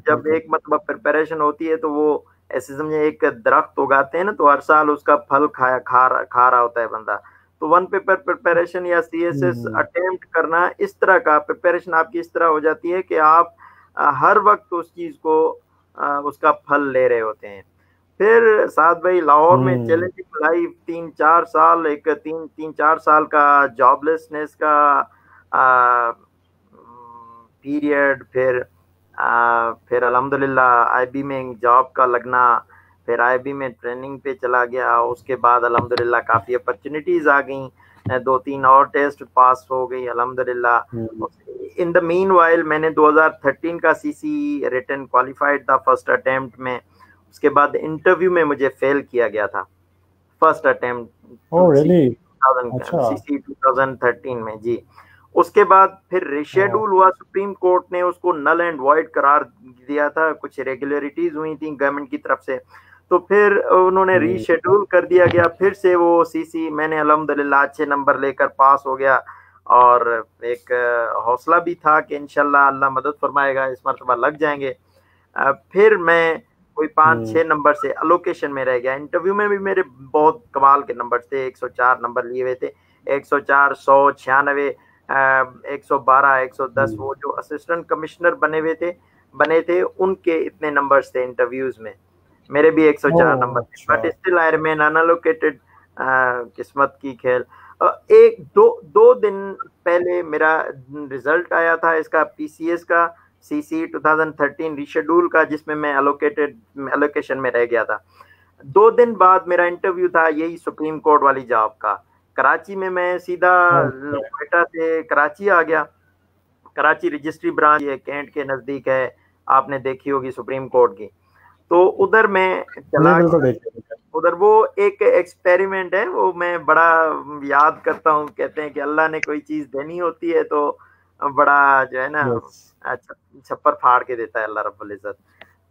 जब एक मतलब प्रिपरेशन होती है तो वो ऐसे समझे एक दरख्त उगाते हैं ना तो हर साल उसका फल खाया खा रहा खा रहा होता है बंदा। तो वन पेपर प्रिपरेशन या सी एस एस अटेम्प्ट करना इस तरह का प्रिपरेशन आपकी इस तरह हो जाती है कि आप हर वक्त उस चीज़ को उसका फल ले रहे होते हैं। फिर साथ भाई लाहौर में चैलेंजिंग लाइफ तीन चार साल एक तीन तीन चार साल का जॉबलेसनेस का पीरियड फिर आ, फिर अल्हम्दुलिल्लाह आईबी में जॉब का लगना फिर आईबी में ट्रेनिंग पे चला गया उसके बाद अल्हम्दुलिल्लाह काफ़ी अपॉर्चुनिटीज़ आ गई। दो तीन और टेस्ट पास हो गई अल्हम्दुलिल्लाह। इन द मीन वाइल मैंने 2013 का सीसी रिटर्न क्वालिफाइड था फ़र्स्ट अटेम्प्ट में। उसके बाद इंटरव्यू में मुझे फेल किया गया था। फ़र्स्ट अटेम्प्ट सीसी 2013 में जी। उसके बाद फिर रिशेड्यूल हुआ सुप्रीम कोर्ट ने उसको नल एंड वॉइड करार दिया था कुछ रेगुलरिटीज हुई थी गवर्नमेंट की तरफ़ से। तो फिर उन्होंने रीशेड्यूल कर दिया गया फिर से वो सीसी मैंने अलहमदिल्ला अच्छे नंबर लेकर पास हो गया और एक हौसला भी था कि इनशाला अल्लाह मदद फरमाएगा इस मरतबा लग जाएँगे। फिर मैं कोई पाँच छः नंबर से अलोकेशन में रह गया। इंटरव्यू में भी मेरे बहुत कमाल के नंबर थे 104 नंबर लिए हुए थे 104 सौ छियानवे एक सौ बारह एक सौ दस वो जो असिस्टेंट कमिश्नर बने हुए थे बने थे उनके इतने नंबर्स थे इंटरव्यूज़ में। मेरे भी एक सौ चार नंबर थे। But still I remain unallocated किस्मत की खेल। एक दो दो दिन पहले मेरा रिज़ल्ट आया था इसका पीसीएस का सीसी 2013 रिशेड्यूल का जिसमें मैं अलोकेटेड एलोकेशन में रह गया था। दो दिन बाद मेरा इंटरव्यू था यही सुप्रीम कोर्ट वाली जॉब का। कराची में मैं सीधा नोएडा से कराची आ गया। कराची रजिस्ट्री ब्रांच ये कैंट के नज़दीक है। आपने देखी होगी सुप्रीम कोर्ट की। तो उधर मैं चला उधर वो एक एक्सपेरिमेंट है वो मैं बड़ा याद करता हूँ। कहते हैं कि अल्लाह ने कोई चीज़ देनी होती है तो बड़ा जो है ना छप्पर फाड़ के देता है अल्लाह रब्बुल इज़्ज़त।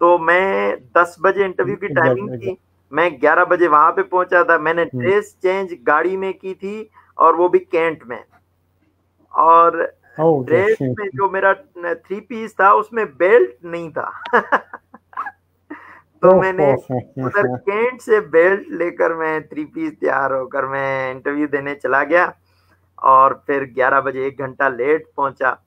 तो मैं दस बजे इंटरव्यू की टाइमिंग थी। मैं 11 बजे वहाँ पे पहुँचा था। मैंने ड्रेस चेंज गाड़ी में की थी और वो भी कैंट में। और ड्रेस में जो मेरा थ्री पीस था उसमें बेल्ट नहीं था। तो मैंने उधर कैंट से बेल्ट लेकर मैं थ्री पीस तैयार होकर मैं इंटरव्यू देने चला गया। और फिर 11 बजे एक घंटा लेट पहुँचा।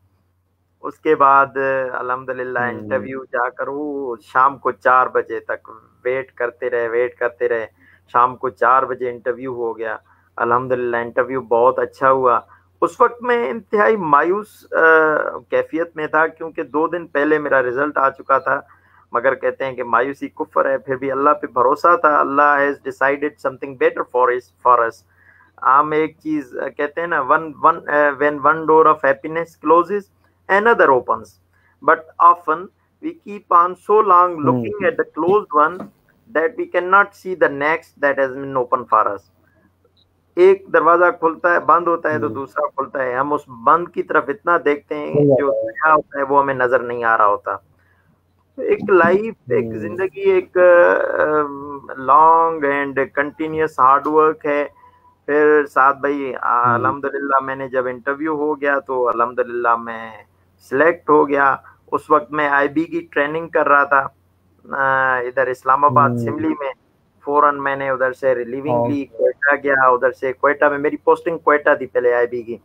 उसके बाद अल्हम्दुलिल्लाह इंटरव्यू हम्म। जाकर वो शाम को चार बजे तक वेट करते रहे वेट करते रहे। शाम को चार बजे इंटरव्यू हो गया। अल्हम्दुलिल्लाह इंटरव्यू बहुत अच्छा हुआ। उस वक्त मैं इंतहाई मायूस कैफियत में था क्योंकि दो दिन पहले मेरा रिज़ल्ट आ चुका था। मगर कहते हैं कि मायूसी कुफर है फिर भी अल्लाह पे भरोसा था। Allah has decided something better for is for us हम एक चीज़ कहते हैं ना one one when one door of happiness closes another opens. But often we keep on so long looking mm. at the closed one that we cannot see the next that has been open for us. एक दरवाज़ा खुलता है बंद होता है तो दूसरा खुलता है। हम उस बंद की तरफ़ इतना देखते हैं जो नया होता है वो हमें नज़र नहीं आ रहा होता। एक लाइफ एक ज़िंदगी एक long and continuous hard work है। फिर साथ भाई अल्हम्दुलिल्लाह मैंने जब इंटरव्यू हो गया तो अल्हम्दुलिल्लाह मैं सिलेक्ट हो गया। उस वक्त मैं आईबी की ट्रेनिंग कर रहा था इधर इस्लामाबाद सिमली में। फ़ौरन मैंने उधर से रिलीविंग ली कोयटा गया उधर से कोयटा में मेरी पोस्टिंग कोयटा थी पहले आईबी की।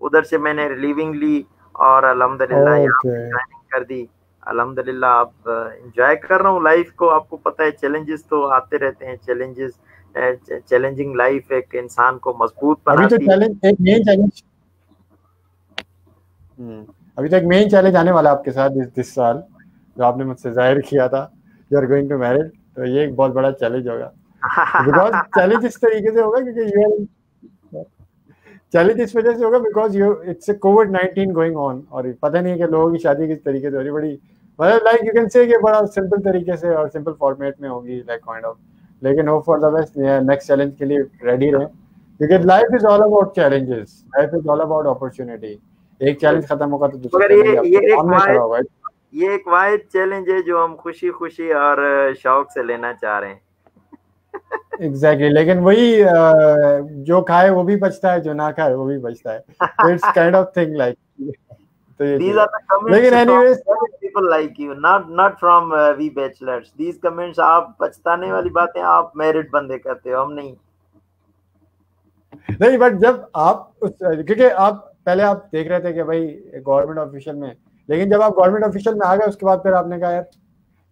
उधर से मैंने रिलीविंग ली और अल्हम्दुलिल्लाह यहाँ ट्रेनिंग कर दी। अल्हम्दुलिल्लाह अब इंजॉय कर रहा हूँ लाइफ को। आपको पता है चैलेंजेस तो आते रहते हैं। चैलेंजेस चैलेंजिंग लाइफ एक इंसान को मज़बूत बनाती तो एक मेन चैलेंज अभी तो एक मेन चैलेंज आने वाला आपके साथ इस, इस साल जो आपने मुझसे ज़ाहिर किया था you are going to married तो ये एक बहुत बड़ा चैलेंज होगा। बिकॉज़ चैलेंज इस तरीके से होगा क्योंकि यू आर चैलेंज इस वजह से होगा because you it's a COVID 19 going on और पता नहीं है कि लोगों की शादी किस तरीके से हो रही बड़ी मतलब लाइक यू कैन से कि बड़ा सिंपल तरीके से और सिंपल फॉर्मेट में होगी लाइक काइंड ऑफ़ लेकिन hope for the best next challenge के लिए रेडी रहें। क्योंकि life is all about challenges life is all about opportunity एक चैलेंज खत्म होगा तो दूसरा ये ये एक वाइड ये एक वाइड चैलेंज है जो हम खुशी खुशी और शौक से लेना चाह रहे हैं। Exactly exactly. लेकिन वही जो खाए वो भी बचता है जो ना खाए वो भी बचता है। It's kind of thing like तो ये these are the comments लेकिन anyways people like you not not from uh, we bachelors. These comments आप पछताने वाली बातें आप मेरिट बंदे करते हो हम नहीं। नहीं बट जब आप क्योंकि आप पहले आप देख रहे थे कि भाई गवर्नमेंट ऑफिशियल में लेकिन जब आप गवर्नमेंट ऑफिशियल में आ गए उसके बाद फिर आपने कहा यार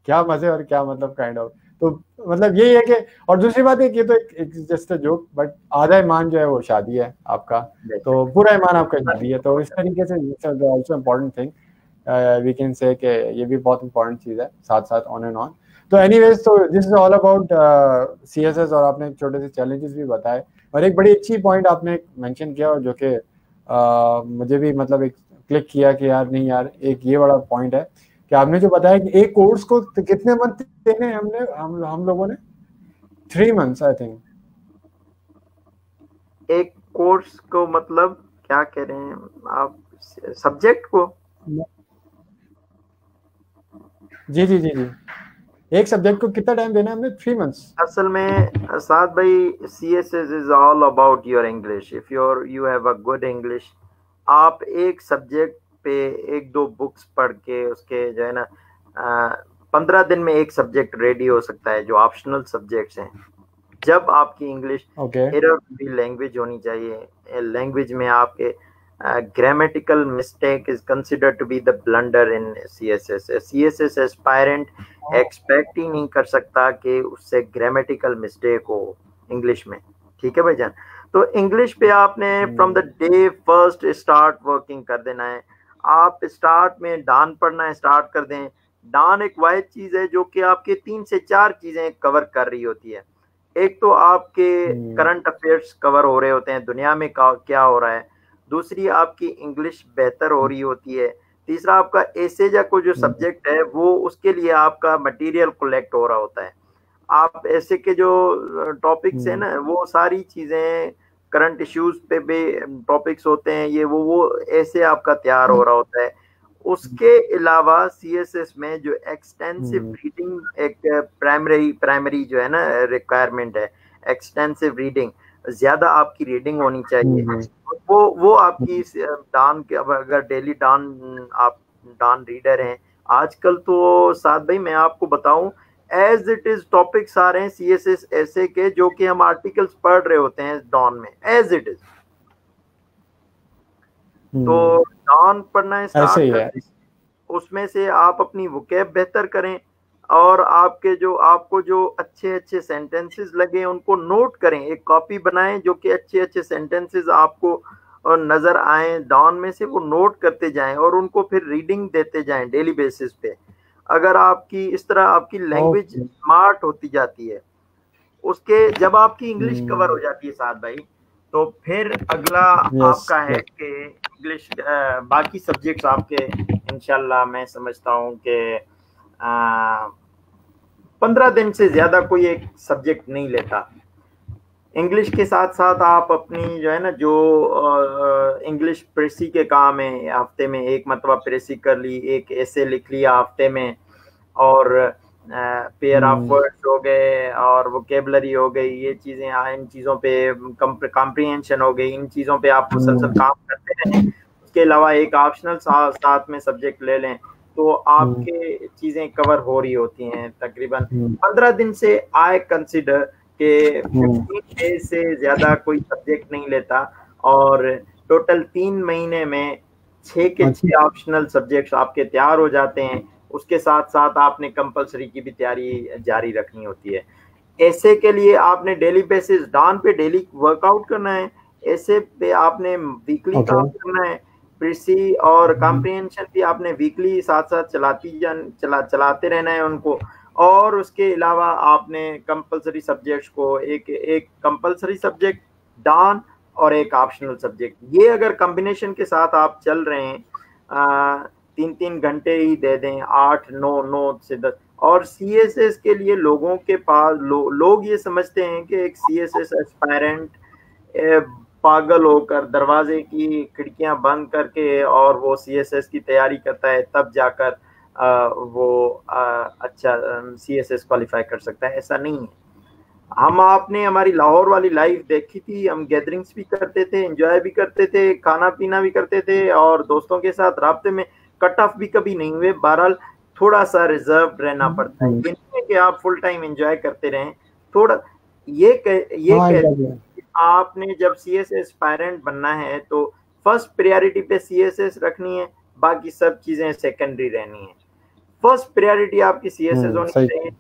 क्या मज़े और क्या मतलब काइंड ऑफ़ तो मतलब यही है कि और दूसरी बात है कि तो एक जस्ट जोक बट आधा ईमान जो है वो शादी है आपका। तो पूरा ईमान आपका शादी है। तो इस तरीके से also important thing we can say कि ये भी बहुत इंपॉर्टेंट चीज़ है साथ साथ ऑन एंड ऑन तो एनीवेज तो this is all about CSS और आपने छोटे से चैलेंजेस भी बताए। और एक बड़ी अच्छी पॉइंट आपने मेंशन किया और जो कि मुझे भी मतलब एक क्लिक किया कि यार नहीं यार एक ये बड़ा पॉइंट है कि आपने जो बताया कि एक कोर्स को कितने मंथ देने हमने हम हम लोगों ने? थ्री मंथ्स आई थिंक एक कोर्स को मतलब क्या कह रहे हैं आप सब्जेक्ट को? जी जी जी जी। एक सब्जेक्ट को कितना टाइम देना है हमने? थ्री मंथ्स असल में साथ भाई C S S is all about your English if your you have a good English आप एक सब्जेक्ट पे एक दो बुक्स पढ़ के उसके जो है ना पंद्रह दिन में एक सब्जेक्ट रेडी हो सकता है जो ऑप्शनल सब्जेक्ट्स हैं। जब आपकी इंग्लिश okay. लैंग्वेज होनी चाहिए लैंग्वेज में आपके grammatical mistake is considered to be the blunder in CSS CSS aspirant expect ही नहीं कर सकता कि उससे ग्रामेटिकल मिस्टेक हो इंग्लिश में। ठीक है भाईजान? तो इंग्लिश पे आपने from the day first start working कर देना है। आप स्टार्ट में डान पढ़ना स्टार्ट कर दें। डान एक वाइड चीज़ है जो कि आपके तीन से चार चीज़ें कवर कर रही होती है। एक तो आपके करंट. अफेयर्स कवर हो रहे होते हैं। दुनिया में क्या हो रहा है? दूसरी आपकी इंग्लिश बेहतर हो रही होती है तीसरा आपका एसेजा को जो सब्जेक्ट हम्म। है वो उसके लिए आपका मटेरियल कलेक्ट हो रहा होता है आप ऐसे के जो टॉपिक्स है हम्म। ना वो सारी चीज़ें करंट इश्यूज़ पे भी टॉपिक्स होते हैं ये वो वो ऐसे आपका तैयार हो रहा होता है उसके अलावा सीएसएस में जो एक्सटेंसिव रीडिंग हम्म। एक प्राइमरी प्राइमरी जो है ना रिक्वायरमेंट है एक्सटेंसिव रीडिंग ज़्यादा आपकी रीडिंग होनी चाहिए। वो वो आपकी डान के अगर डेली डान आप डान रीडर हैं आजकल तो साथ भाई मैं आपको बताऊँ एज इट इज़ टॉपिक्स आ रहे हैं सी एस एस ऐसे के जो कि हम आर्टिकल्स पढ़ रहे होते हैं डॉन में एज इट इज़ तो डॉन पढ़ना स्टार्ट उसमें से आप अपनी वुकेब बेहतर करें और आपके जो आपको जो अच्छे अच्छे सेंटेंसेस लगे उनको नोट करें। एक कॉपी बनाएँ जो कि अच्छे अच्छे सेंटेंसेस आपको नज़र आए डॉन में से वो नोट करते जाएँ और उनको फिर रीडिंग देते जाएँ डेली बेसिस पे। अगर आपकी इस तरह आपकी लैंग्वेज स्मार्ट होती जाती है उसके जब आपकी इंग्लिश कवर hmm. हो जाती है साथ भाई तो फिर अगला आपका है कि इंग्लिश बाकी सब्जेक्ट्स आपके इनशाला मैं समझता हूँ कि पंद्रह दिन से ज़्यादा कोई एक सब्जेक्ट नहीं लेता। इंग्लिश के साथ साथ आप अपनी जो है ना जो इंग्लिश प्रेसी के काम है हफ़्ते में एक मतलब प्रेसी कर ली एक ऐसे लिख लिया हफ़्ते में और पेयर ऑफ़ वर्ड्स हो गए और वो वोकेबलरी हो गई ये चीज़ें इन चीज़ों पे कॉम्प्रीहेंशन हो गई इन चीज़ों पे आप मुसलसल हम्म। काम करते रहें। उसके अलावा एक ऑप्शनल साथ में सब्जेक्ट ले लें। तो आपके चीज़ें कवर हो रही होती हैं तकरीबन। हम्म। पंद्रह दिन से आई कंसिडर के फिफ्टीन से ज़्यादा कोई सब्जेक्ट नहीं लेता और टोटल तीन महीने में छह के। छह ऑप्शनल सब्जेक्ट्स आपके तैयार हो जाते हैं। उसके साथ साथ आपने कंपलसरी की भी तैयारी जारी रखनी होती है। ऐसे के लिए आपने डेली बेसिस डाउन पे डेली वर्कआउट करना है। ऐसे पे आपने वीकली काम करना है। प्रीसी और कॉम्प्रिहेंशन हम्म। भी आपने वीकली साथ साथ चलाती जान चला चलाते रहना है उनको। और उसके अलावा आपने कंपलसरी सब्जेक्ट्स को एक एक कंपलसरी सब्जेक्ट डान और एक ऑप्शनल सब्जेक्ट ये अगर कॉम्बिनेशन के साथ आप चल रहे हैं आ, तीन तीन घंटे ही दे दें आठ नौ नौ से दस। और सी एस एस के लिए लोगों के पास लो, लोग ये समझते हैं कि एक सी एस एस एस्पायरेंट पागल होकर दरवाजे की खिड़कियाँ बंद करके और वो सी एस एस की तैयारी करता है तब जाकर वो अच्छा सी एस एस क्वालिफाई कर सकता है। ऐसा नहीं है। हम आपने हमारी लाहौर वाली लाइफ देखी थी हम गैदरिंग्स भी करते थे एंजॉय भी करते थे खाना पीना भी करते थे और दोस्तों के साथ रबते में कट ऑफ़ भी कभी नहीं हुए। बहरहाल थोड़ा सा रिज़र्व रहना हम्म, पड़ता है। हम्म। है कि आप फुल टाइम एंजॉय करते रहें। थोड़ा ये कह, ये हाँ, कह आपने जब सी एस एस बनना है तो फ़र्स्ट प्रायोरिटी पे सी एस एस रखनी है बाकी सब चीज़ें सेकेंडरी रहनी है। फ़र्स्ट प्रायोरिटी आपकी सी एस एस होनी चाहिए।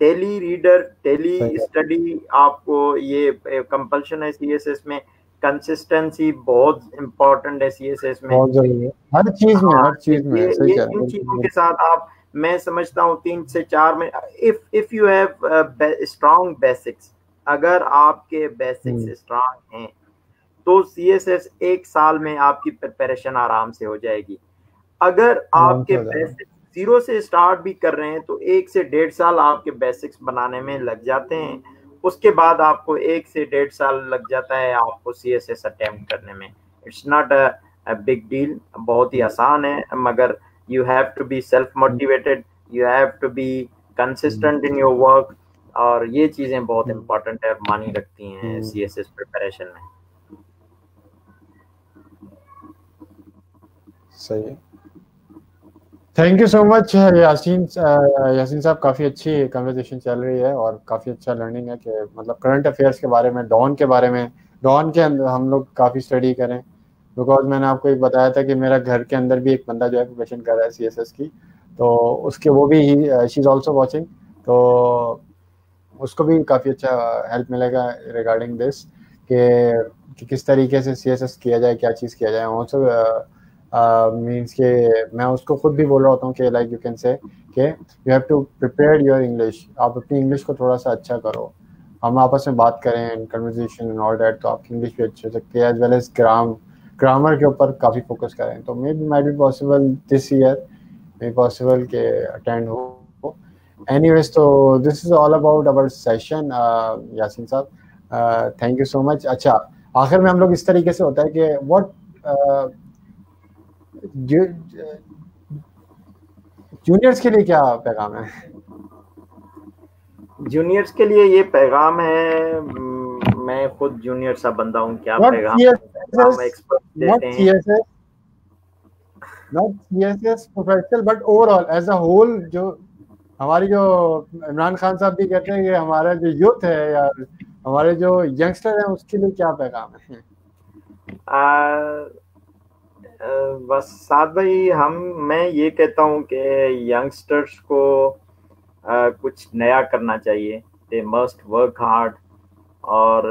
डेली रीडर डेली स्टडी आपको ये कंपल्शन है सी एस एस में। कंसिस्टेंसी बहुत इम्पोर्टेंट है सी एस एस में। हर चीज़ में हर चीज़ में ये, ये इन चीज़ों के साथ आप मैं समझता हूँ तीन से चार में if if you have strong basics अगर आपके बेसिक्स हम्म। हैं तो सी एस एस एक साल में आपकी प्रिपरेशन आराम से हो जाएगी। अगर आपके बेसिक्स ज़ीरो से स्टार्ट भी कर रहे हैं तो एक से डेढ़ साल आपके बेसिक्स बनाने में लग जाते हैं। उसके बाद आपको एक से डेढ़ साल लग जाता है आपको सी एस एस अटेम्प्ट करने में। It's not a big deal बहुत ही आसान है मगर you have to be self motivated you have to be consistent in your work और ये चीज़ें बहुत इम्पोर्टेंट है मानी रखती हैं सी एस एस प्रिपरेशन में। सही है। Thank you so much Yaseen Yaseen साहब काफ़ी अच्छी कन्वर्सेशन चल रही है और काफ़ी अच्छा लर्निंग है कि मतलब करंट अफेयर्स के बारे में डॉन के बारे में डॉन के अंदर हम लोग काफ़ी स्टडी करें। बिकॉज़ मैंने आपको एक बताया था कि मेरा घर के अंदर भी एक बंदा जो है प्रिपरेशन कर रहा है सी की तो उसके वो भी शी इज़ ऑल्सो वॉचिंग तो उसको भी काफ़ी अच्छा हेल्प मिलेगा रिगार्डिंग दिस कि किस तरीके से सीएसएस किया जाए, क्या चीज़ किया जाए ऑल्सो मीन्स के मैं उसको खुद भी बोल रहा होता हूँ कि लाइक यू कैन से कि you have to prepare your English आप अपनी इंग्लिश को थोड़ा सा अच्छा करो। हम आपस में बात करें कन्वर्जेशन एंड ऑल दैट तो आपकी इंग्लिश भी अच्छी हो सकती है as well as gram grammar के ऊपर काफ़ी फोकस करें। तो may be might be possible this year may possible के अटेंड हो। एनीवेज तो this is all about our session Yasin साहब थैंक यू सो मच अच्छा आखिर में हम लोग इस तरीके से होता है कि व्हाट जूनियर्स के लिए क्या पैगाम है जूनियर्स के लिए ये पैगाम है मैं खुद जूनियर सा बंदा हूँ क्या Not पैगाम हैं not CSS professional, but overall as a whole जो हमारी जो इमरान खान साहब भी कहते हैं कि हमारा जो यूथ है या हमारे जो यंगस्टर हैं उसके लिए क्या पैगाम है? बस साथ भाई हम मैं ये कहता हूँ कि यंगस्टर्स को आ, कुछ नया करना चाहिए। दे मस्ट वर्क हार्ड और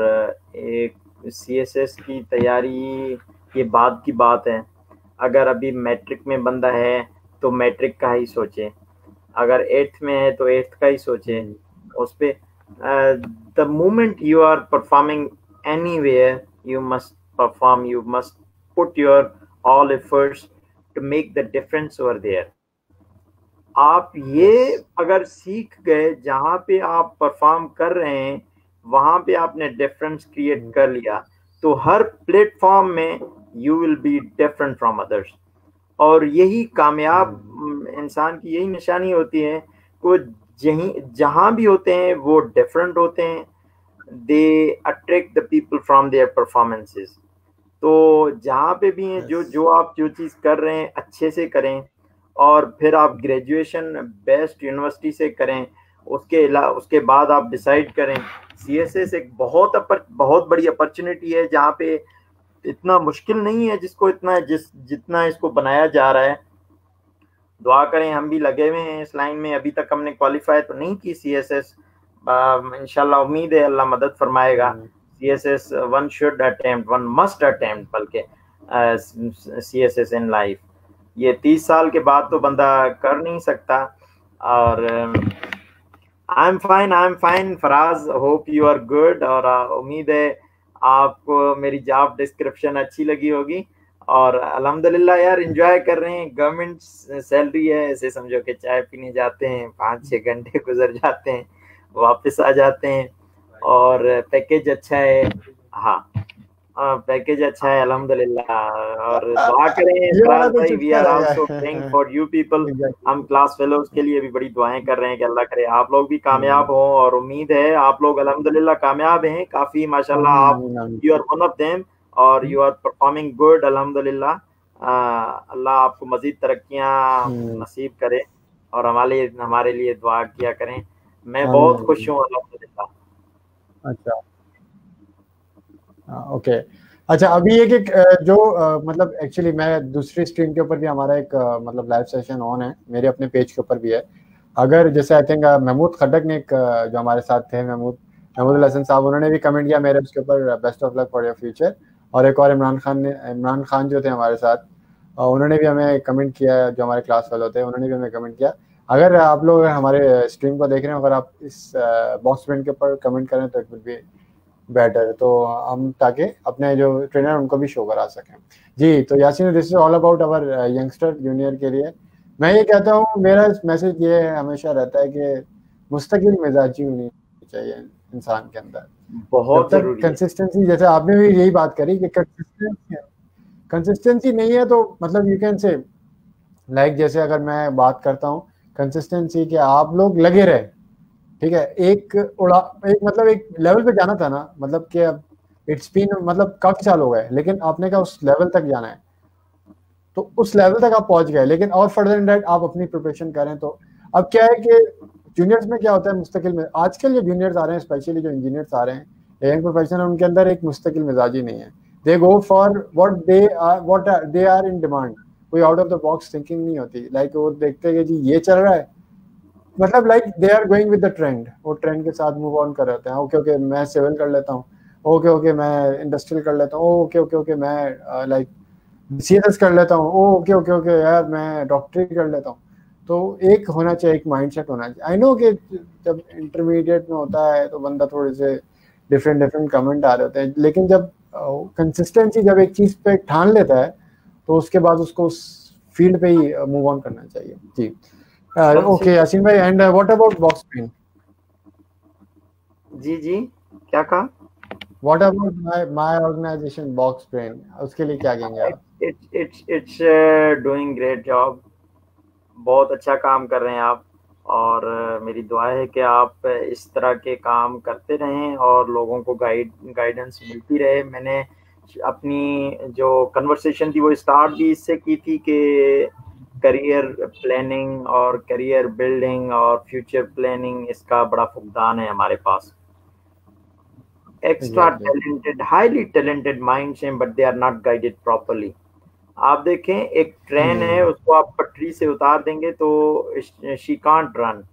एक सीएसएस की तैयारी ये बात की बात है। अगर अभी मैट्रिक में बंदा है तो मैट्रिक का ही सोचे। अगर एट्थ में है तो एट्थ का ही सोचे उस पर the moment you are performing anywhere you must perform you must put your all efforts to make the difference over there आप ये अगर सीख गए जहाँ पे आप परफॉर्म कर रहे हैं वहाँ पे आपने डिफरेंस क्रिएट कर लिया तो हर प्लेटफॉर्म में you will be different from others और यही कामयाब इंसान की यही निशानी होती है वो जहीं जहाँ भी होते हैं वो डिफरेंट होते हैं। They attract the people from their performances तो जहाँ पे भी हैं जो जो आप जो चीज़ कर रहे हैं अच्छे से करें और फिर आप ग्रेजुएशन बेस्ट यूनिवर्सिटी से करें उसके अलावा उसके बाद आप डिसाइड करें। सीएसएस एक बहुत अपर, बहुत बड़ी अपॉर्चुनिटी है जहाँ पे इतना मुश्किल नहीं है जिसको इतना जिस जितना इसको बनाया जा रहा है। दुआ करें हम भी लगे हुए हैं इस लाइन में। अभी तक हमने क्वालिफाई तो नहीं की सी एस एस इनशाला उम्मीद है अल्लाह मदद फरमाएगा। C S S one should attempt one must attempt बल्कि C S S in life ये तीस साल के बाद तो बंदा कर नहीं सकता। और I am fine I am fine Faraz hope you are good और uh, उम्मीद है आपको मेरी जॉब डिस्क्रिप्शन अच्छी लगी होगी। और अलहमदिल्ला यार इंजॉय कर रहे हैं। गवर्नमेंट सैलरी है, ऐसे समझो कि चाय पीने जाते हैं, पाँच छः घंटे गुजर जाते हैं, वापस आ जाते हैं। और पैकेज अच्छा है। हाँ। पैकेज अच्छा है अल्हम्दुलिल्लाह। और दुआ करें भाई we are also praying for you people हम क्लास फेलोज के लिए भी बड़ी दुआएँ कर रहे हैं कि अल्लाह करे आप लोग भी कामयाब हो और उम्मीद है आप लोग अल्हम्दुलिल्लाह कामयाब हैं काफ़ी माशाल्लाह आप you are one of them और यू आर परफॉर्मिंग गुड अल्हम्दुलिल्लाह। अल्लाह आपको मजीद तरक्कियाँ नसीब करे और हमारे हमारे लिए दुआ किया करें। मैं बहुत खुश हूँ अल्हम्दुलिल्लाह। अच्छा। ओके हाँ, अच्छा अभी एक एक जो मतलब एक्चुअली मैं दूसरी स्ट्रीम के ऊपर भी हमारा एक मतलब लाइव सेशन ऑन है मेरे अपने पेज के ऊपर भी है. अगर जैसे आई थिंक महमूद खडक ने एक जो हमारे साथ थे महमूद महमूद हसन साहब उन्होंने भी कमेंट किया मेरे उसके ऊपर best of luck for your future और एक और इमरान खान ने इमरान खान जो थे हमारे साथ उन्होंने भी हमें कमेंट किया जो हमारे क्लास वाले होते हैं उन्होंने भी हमें कमेंट किया. अगर आप लोग हमारे स्ट्रीम को देख रहे हैं अगर आप इस बॉक्स प्रिंट के ऊपर कमेंट करें तो इट विल बी बेटर तो हम ताकि अपने जो ट्रेनर उनको भी शो करा सकें। जी तो Yasin this is all about our youngster junior के लिए मैं ये कहता हूँ मेरा मैसेज ये हमेशा रहता है कि मुस्तकिल मिजाजी होनी चाहिए इंसान के अंदर। बहुत कंसिस्टेंसी जैसे आपने भी यही बात करी कि कंसिस्टेंसी कंसिस्टेंसी नहीं है तो मतलब यू कैन से लाइक जैसे अगर मैं बात करता हूँ कंसिस्टेंसी के आप लोग लगे रहे। ठीक है एक उड़ा एक मतलब एक लेवल पे जाना था ना मतलब कि अब इट्स बीन मतलब काफ़ी साल हो गए लेकिन आपने कहा उस लेवल तक जाना है। तो उस लेवल तक आप पहुँच गए लेकिन और फर्दर इन डेट आप अपनी प्रिपरेशन करें तो। अब क्या है कि जूनियर्स में क्या होता है मुस्तकिल में आजकल जो जूनियर्स आ रहे हैं स्पेशली जो इंजीनियर्स आ रहे हैं यंग प्रोफेशनल उनके अंदर एक मुस्तकिल मिजाजी नहीं है। They go for what they are what they are in demand कोई out of the box thinking नहीं होती। लाइक like, वो देखते हैं कि जी ये चल रहा है मतलब like they are going with the trend वो ट्रेंड के साथ मूव ऑन कर रहे हैं। ओके ओके मैं सिविल कर लेता हूँ। ओके ओके मैं इंडस्ट्रियल कर लेता हूँ। ओके ओके ओके मैं लाइक सी एस कर लेता हूँ। ओके ओके ओके यार, मैं डॉक्टरी कर लेता हूँ। तो एक होना चाहिए, एक माइंडसेट होना चाहिए। आई नो कि जब इंटरमीडिएट में होता है तो बंदा थोड़े से डिफरेंट डिफरेंट कमेंट आ रहे हैं। लेकिन जब कंसिस्टेंसी जब एक चीज़ पे ठान लेता है तो उसके बाद उसको उस फ़ील्ड पे ही मूव ऑन करना चाहिए। जी। ओके यासीन भाई and what about Box Pen जी जी. क्या कहा? What about my my organization Box Pen उसके लिए क्या कहेंगे आप? It's it's it's doing great job बहुत अच्छा काम कर रहे हैं आप. और मेरी दुआ है कि आप इस तरह के काम करते रहें और लोगों को गाइड गाइडेंस मिलती रहे. मैंने अपनी जो कन्वर्सेशन थी वो स्टार्ट भी इससे की थी कि करियर प्लानिंग और करियर बिल्डिंग और फ्यूचर प्लानिंग इसका बड़ा फुकदान है हमारे पास। Extra talented highly talented minds हैं but they are not guided properly आप देखें एक ट्रेन है hmm. उसको आप पटरी से उतार देंगे तो शी कांट रन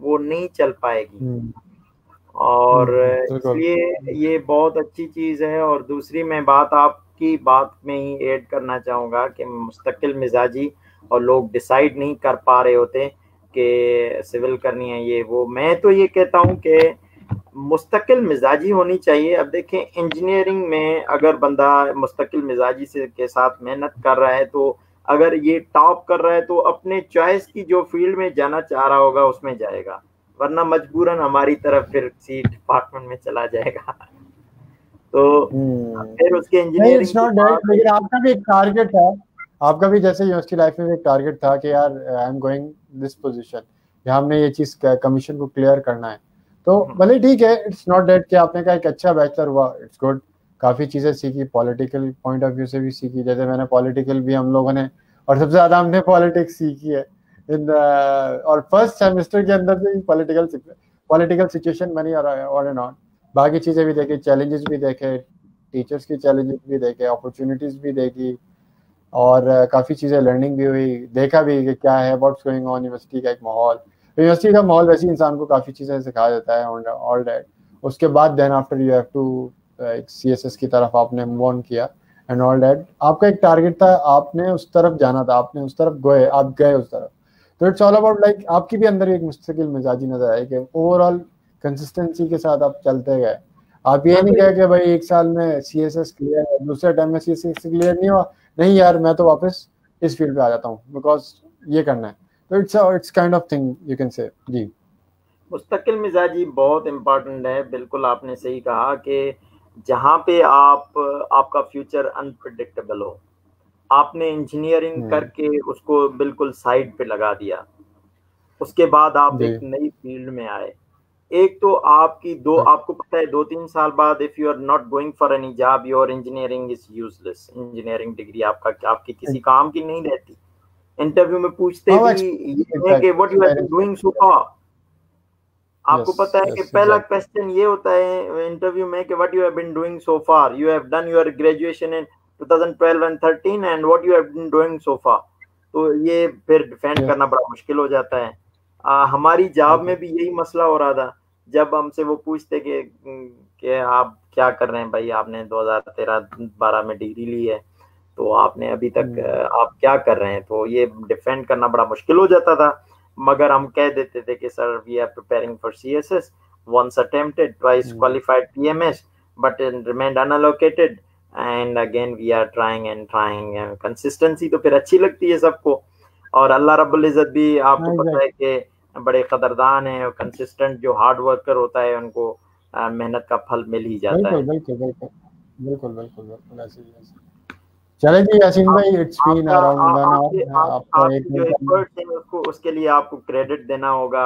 वो नहीं चल पाएगी। Hmm. और hmm, इसलिए ये बहुत अच्छी चीज़ है और दूसरी मैं बात आपकी बात में ही ऐड करना चाहूँगा कि मुस्तकिल मिजाजी और लोग डिसाइड नहीं कर पा रहे होते कि सिविल करनी है ये वो। मैं तो ये कहता हूँ कि मुस्तकिल मिजाजी होनी चाहिए। अब देखें इंजीनियरिंग में अगर बंदा मुस्तकिल मिजाजी से के साथ मेहनत कर रहा है तो अगर ये टॉप कर रहा है तो अपने चॉइस की जो फ़ील्ड में जाना चाह रहा होगा उसमें जाएगा। वरना मजबूरन हमारी तरफ़ फिर सी डिपार्टमेंट में चला जाएगा। तो hmm. फिर उसके इंजीनियरिंग आपका भी एक टारगेट है आपका भी जैसे यूनिवर्सिटी लाइफ में एक टारगेट था कि यार I am going this position या हमने ये चीज़ कमीशन को क्लियर करना है। तो हम्म। भले ठीक है इट्स नॉट डेट कि आपने कहा एक अच्छा बैचलर हुआ इट्स गुड काफ़ी चीज़ें सीखी पॉलिटिकल पॉइंट ऑफ़ व्यू से भी सीखी जैसे मैंने पॉलिटिकल भी हम लोगों ने और सबसे ज़्यादा हमने पॉलिटिक्स सीखी है। इन और फ़र्स्ट सेमेस्टर के अंदर से पॉलिटिकल पॉलिटिकल सिचुएशन बनी और एंड ऑन बाकी चीज़ें भी देखी चैलेंजेस भी देखे टीचर्स की चैलेंजेस भी देखे अपॉर्चुनिटीज़ भी देखी और काफ़ी चीज़ें लर्निंग भी हुई, देखा भी कि क्या है व्हाट्स गोइंग ऑन यूनिवर्सिटी का एक माहौल। यूनिवर्सिटी का माहौल वैसे इंसान को काफ़ी चीज़ें सिखाया जाता है ऑल डैट उसके बाद then after you have to एक सी एस एस की तरफ़ आपने मूव ऑन किया एंड ऑल डैट आपका एक टारगेट था, आपने उस तरफ़ जाना था, आपने उस तरफ़ गए, आप गए उस तरफ़। तो इट्स ऑल अबाउट लाइक आपकी भी अंदर एक मुस्तकिल मिजाजी नज़र आई कि ओवरऑल कंसिस्टेंसी के साथ आप चलते गए। आप ये नहीं कहे कि भाई एक साल में सी एस एस क्लियर है दूसरे टाइम में सी एस एस क्लियर नहीं हुआ। नहीं यार मैं तो वापस इस फ़ील्ड पे आ जाता हूँ बिकॉज़ ये करना है। तो it's it's kind of thing you can say जी। मुस्तकिल मिजाजी बहुत इम्पोर्टेंट है। बिल्कुल आपने सही कहा कि जहाँ पे आप आपका फ्यूचर अनप्रडिक्टेबल हो। आपने इंजीनियरिंग hmm. करके उसको बिल्कुल साइड पे लगा दिया। उसके बाद आप एक नई फ़ील्ड में आए। एक तो आपकी दो हाँ। आपको पता है दो तीन साल बाद if you are not going for any job your engineering is useless engineering degree आपका आपकी किसी हाँ। काम की नहीं रहती। इंटरव्यू में पूछते हाँ, भी ये कि what you been doing so far आपको पता है कि पहला क्वेश्चन ये होता है इंटरव्यू में कि what you have been doing so far you have done your graduation in 2012 and 13 and what you have been doing so far तो ये फिर डिफेंड करना बड़ा मुश्किल हो जाता है। आ, हमारी जॉब में भी यही मसला हो रहा था। जब हमसे वो पूछते कि कि आप क्या कर रहे हैं भाई? आपने 2013-12 में डिग्री ली है तो आपने अभी तक हम्म। आप क्या कर रहे हैं? तो ये डिफेंड करना बड़ा मुश्किल हो जाता था। मगर हम कह देते थे कि sir we are preparing for C S S once attempted twice mm. qualified pms but remained unallocated. And again we are trying and trying consistency तो फिर अच्छी लगती है सबको। और अल्लाह रब्बुल इज़्ज़त भी आपको पता है कि बड़े कदरदान है और कंसिस्टेंट जो हार्ड वर्कर होता है उनको मेहनत का फल मिल ही जाता है। बिल्कुल बिल्कुल बिल्कुल बिल्कुल बिल्कुल ऐसे ही चले जी यासीन भाई इट्स बीन अराउंड वन आपका एक जो हैं उसको उसके लिए आपको क्रेडिट देना होगा।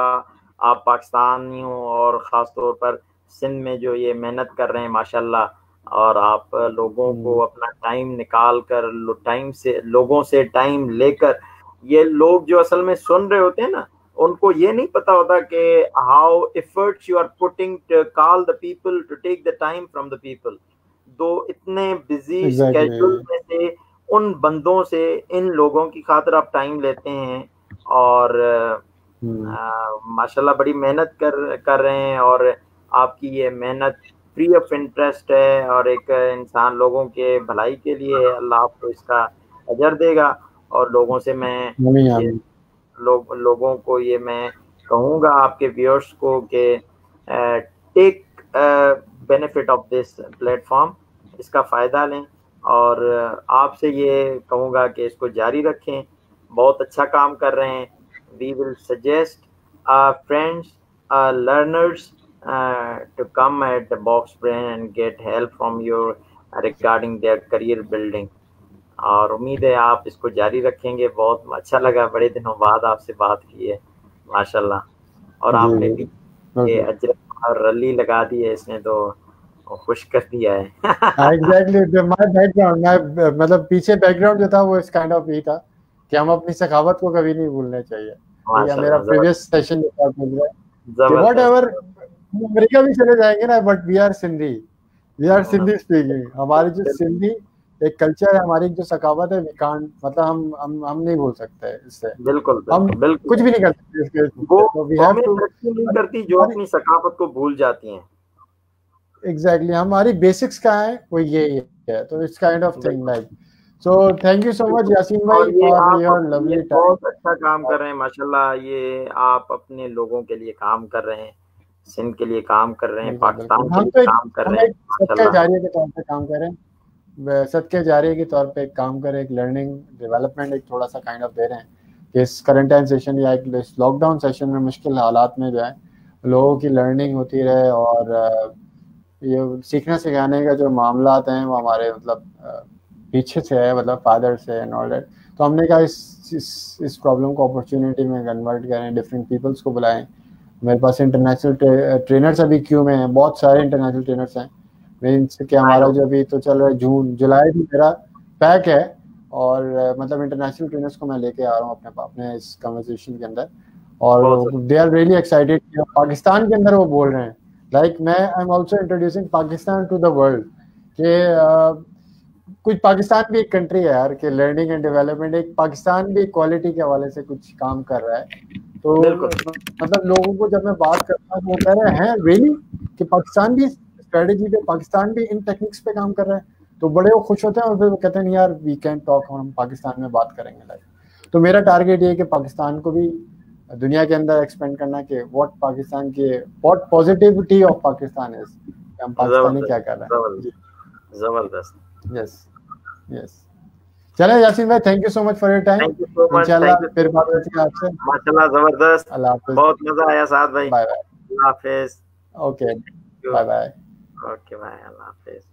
आप पाकिस्तानी हो और ख़ास तौर पर सिंध में जो ये मेहनत कर रहे हैं माशाल्लाह और आप लोगों को हम्म। अपना टाइम निकाल कर टाइम से लोगों से टाइम लेकर ये लोग जो असल में सुन रहे होते हैं ना उनको ये नहीं पता होता कि how efforts you are putting to call the people to take the time from the people though इतने बिज़ी स्केड्यूल में से उन बंदों से इन लोगों की खातिर आप टाइम लेते हैं और हम्म। माशाल्लाह बड़ी मेहनत कर कर रहे हैं और आपकी ये मेहनत फ्री ऑफ़ इंटरेस्ट है और एक इंसान लोगों के भलाई के लिए अल्लाह आपको इसका अजर देगा और लोगों से मैं लोग, लोगों को ये मैं कहूँगा आपके व्यूअर्स को कि take benefit of this platform इसका फ़ायदा लें और आपसे ये कहूँगा कि इसको जारी रखें। बहुत अच्छा काम कर रहे हैं। We will suggest friends learners to come at the Box Brain and get help from your regarding their career building और उम्मीद है आप इसको जारी रखेंगे। बहुत अच्छा लगा बड़े दिनों बाद आपसे बात की है माशाल्लाह। और आपने भी ये अजरक और रली लगा दी है इसने तो खुश कर दिया है। एग्जैक्टली माय बैकग्राउंड मैं मतलब पीछे बैकग्राउंड जो था वो इस काइंड ऑफ़ ही था कि हम अपनी सखावत को कभी नहीं भूलना चाहिए। या मेरा प्रीवियस सेशन जो था बोल रहा है व्हाटएवर अमेरिका भी चले जाएँगे ना but we are Sindhi we are Sindhi speaking हमारी जो सिंधी एक कल्चर है हमारी जो सकावत है विकांड मतलब हम हम हम नहीं भूल सकते इससे। बिल्कुल हम बिल्कुल कुछ भी नहीं कर सकते इसके वो तो वी हैव टू नहीं करती जो अपनी सकावत को भूल जाती हैं। एग्जैक्टली exactly, हमारी बेसिक्स का है? वो ये है तो it's kind of thing like so thank you so much Yaseen भाई फॉर योर लवली टाइम बहुत अच्छा काम कर रहे हैं माशाल्लाह ये आप अपने लोगों के लिए काम कर रहे हैं सिंध के लिए काम कर रहे हैं पाकिस्तान के लिए काम कर रहे हैं सबके जारिया के तौर पे काम कर रहे हैं। सदके जारी के तौर पे काम करें, एक लर्निंग डेवलपमेंट एक थोड़ा सा काइंड ऑफ़ दे रहे हैं कि इस करंटाइन सेशन या एक लॉकडाउन सेशन में मुश्किल हालात में जो है, लोगों की लर्निंग होती रहे और ये सीखने सिखाने का जो मामला हैं वो हमारे मतलब पीछे से है मतलब फादर से एंड ऑल दैट तो हमने कहा इस इस इस प्रॉब्लम को अपॉर्चुनिटी में कन्वर्ट करें डिफरेंट पीपल्स को बुलाएँ। मेरे पास इंटरनेशनल ट्रेनर्स अभी क्यों में हैं, बहुत सारे इंटरनेशनल ट्रेनर्स हैं। मीन्स कि हमारा जो अभी तो चल रहा है जून जुलाई भी मेरा पैक है और मतलब इंटरनेशनल ट्रेनर्स को मैं लेके आ रहा हूँ अपने अपने इस कन्वर्सेशन के अंदर। और they are really excited Pakistan के अंदर वो बोल रहे हैं। लाइक like, मैं I am also introducing Pakistan to the world कि कुछ पाकिस्तान भी एक कंट्री है यार कि लर्निंग एंड डेवलपमेंट एक पाकिस्तान भी क्वालिटी के हवाले से कुछ काम कर रहा है। तो मतलब लोगों को जब मैं बात करता हूँ वो कह रहे हैं रियली कि पाकिस्तान भी स्ट्रेटेजी पे पाकिस्तान भी इन टेक्निक्स पे काम कर रहा है तो बड़े वो खुश होते हैं और फिर वो कहते हैं यार वी कैन टॉक हम पाकिस्तान में बात करेंगे लाइक तो मेरा टारगेट ये है कि पाकिस्तान को भी दुनिया के अंदर एक्सपेंड करना कि व्हाट पाकिस्तान की what positivity of Pakistan is हम पाकिस्तानी क्या कर रहे हैं। ज़बरदस्त। यस यस चले यासीन भाई thank you so much for your time इंशाल्लाह फिर बात होती है आपसे। माशाल्लाह ज़बरदस्त। बहुत मज़ा आया साथ भाई। बाय बाय अल्लाह हाफिज। Okay bye bye Qual que vai lá, fez?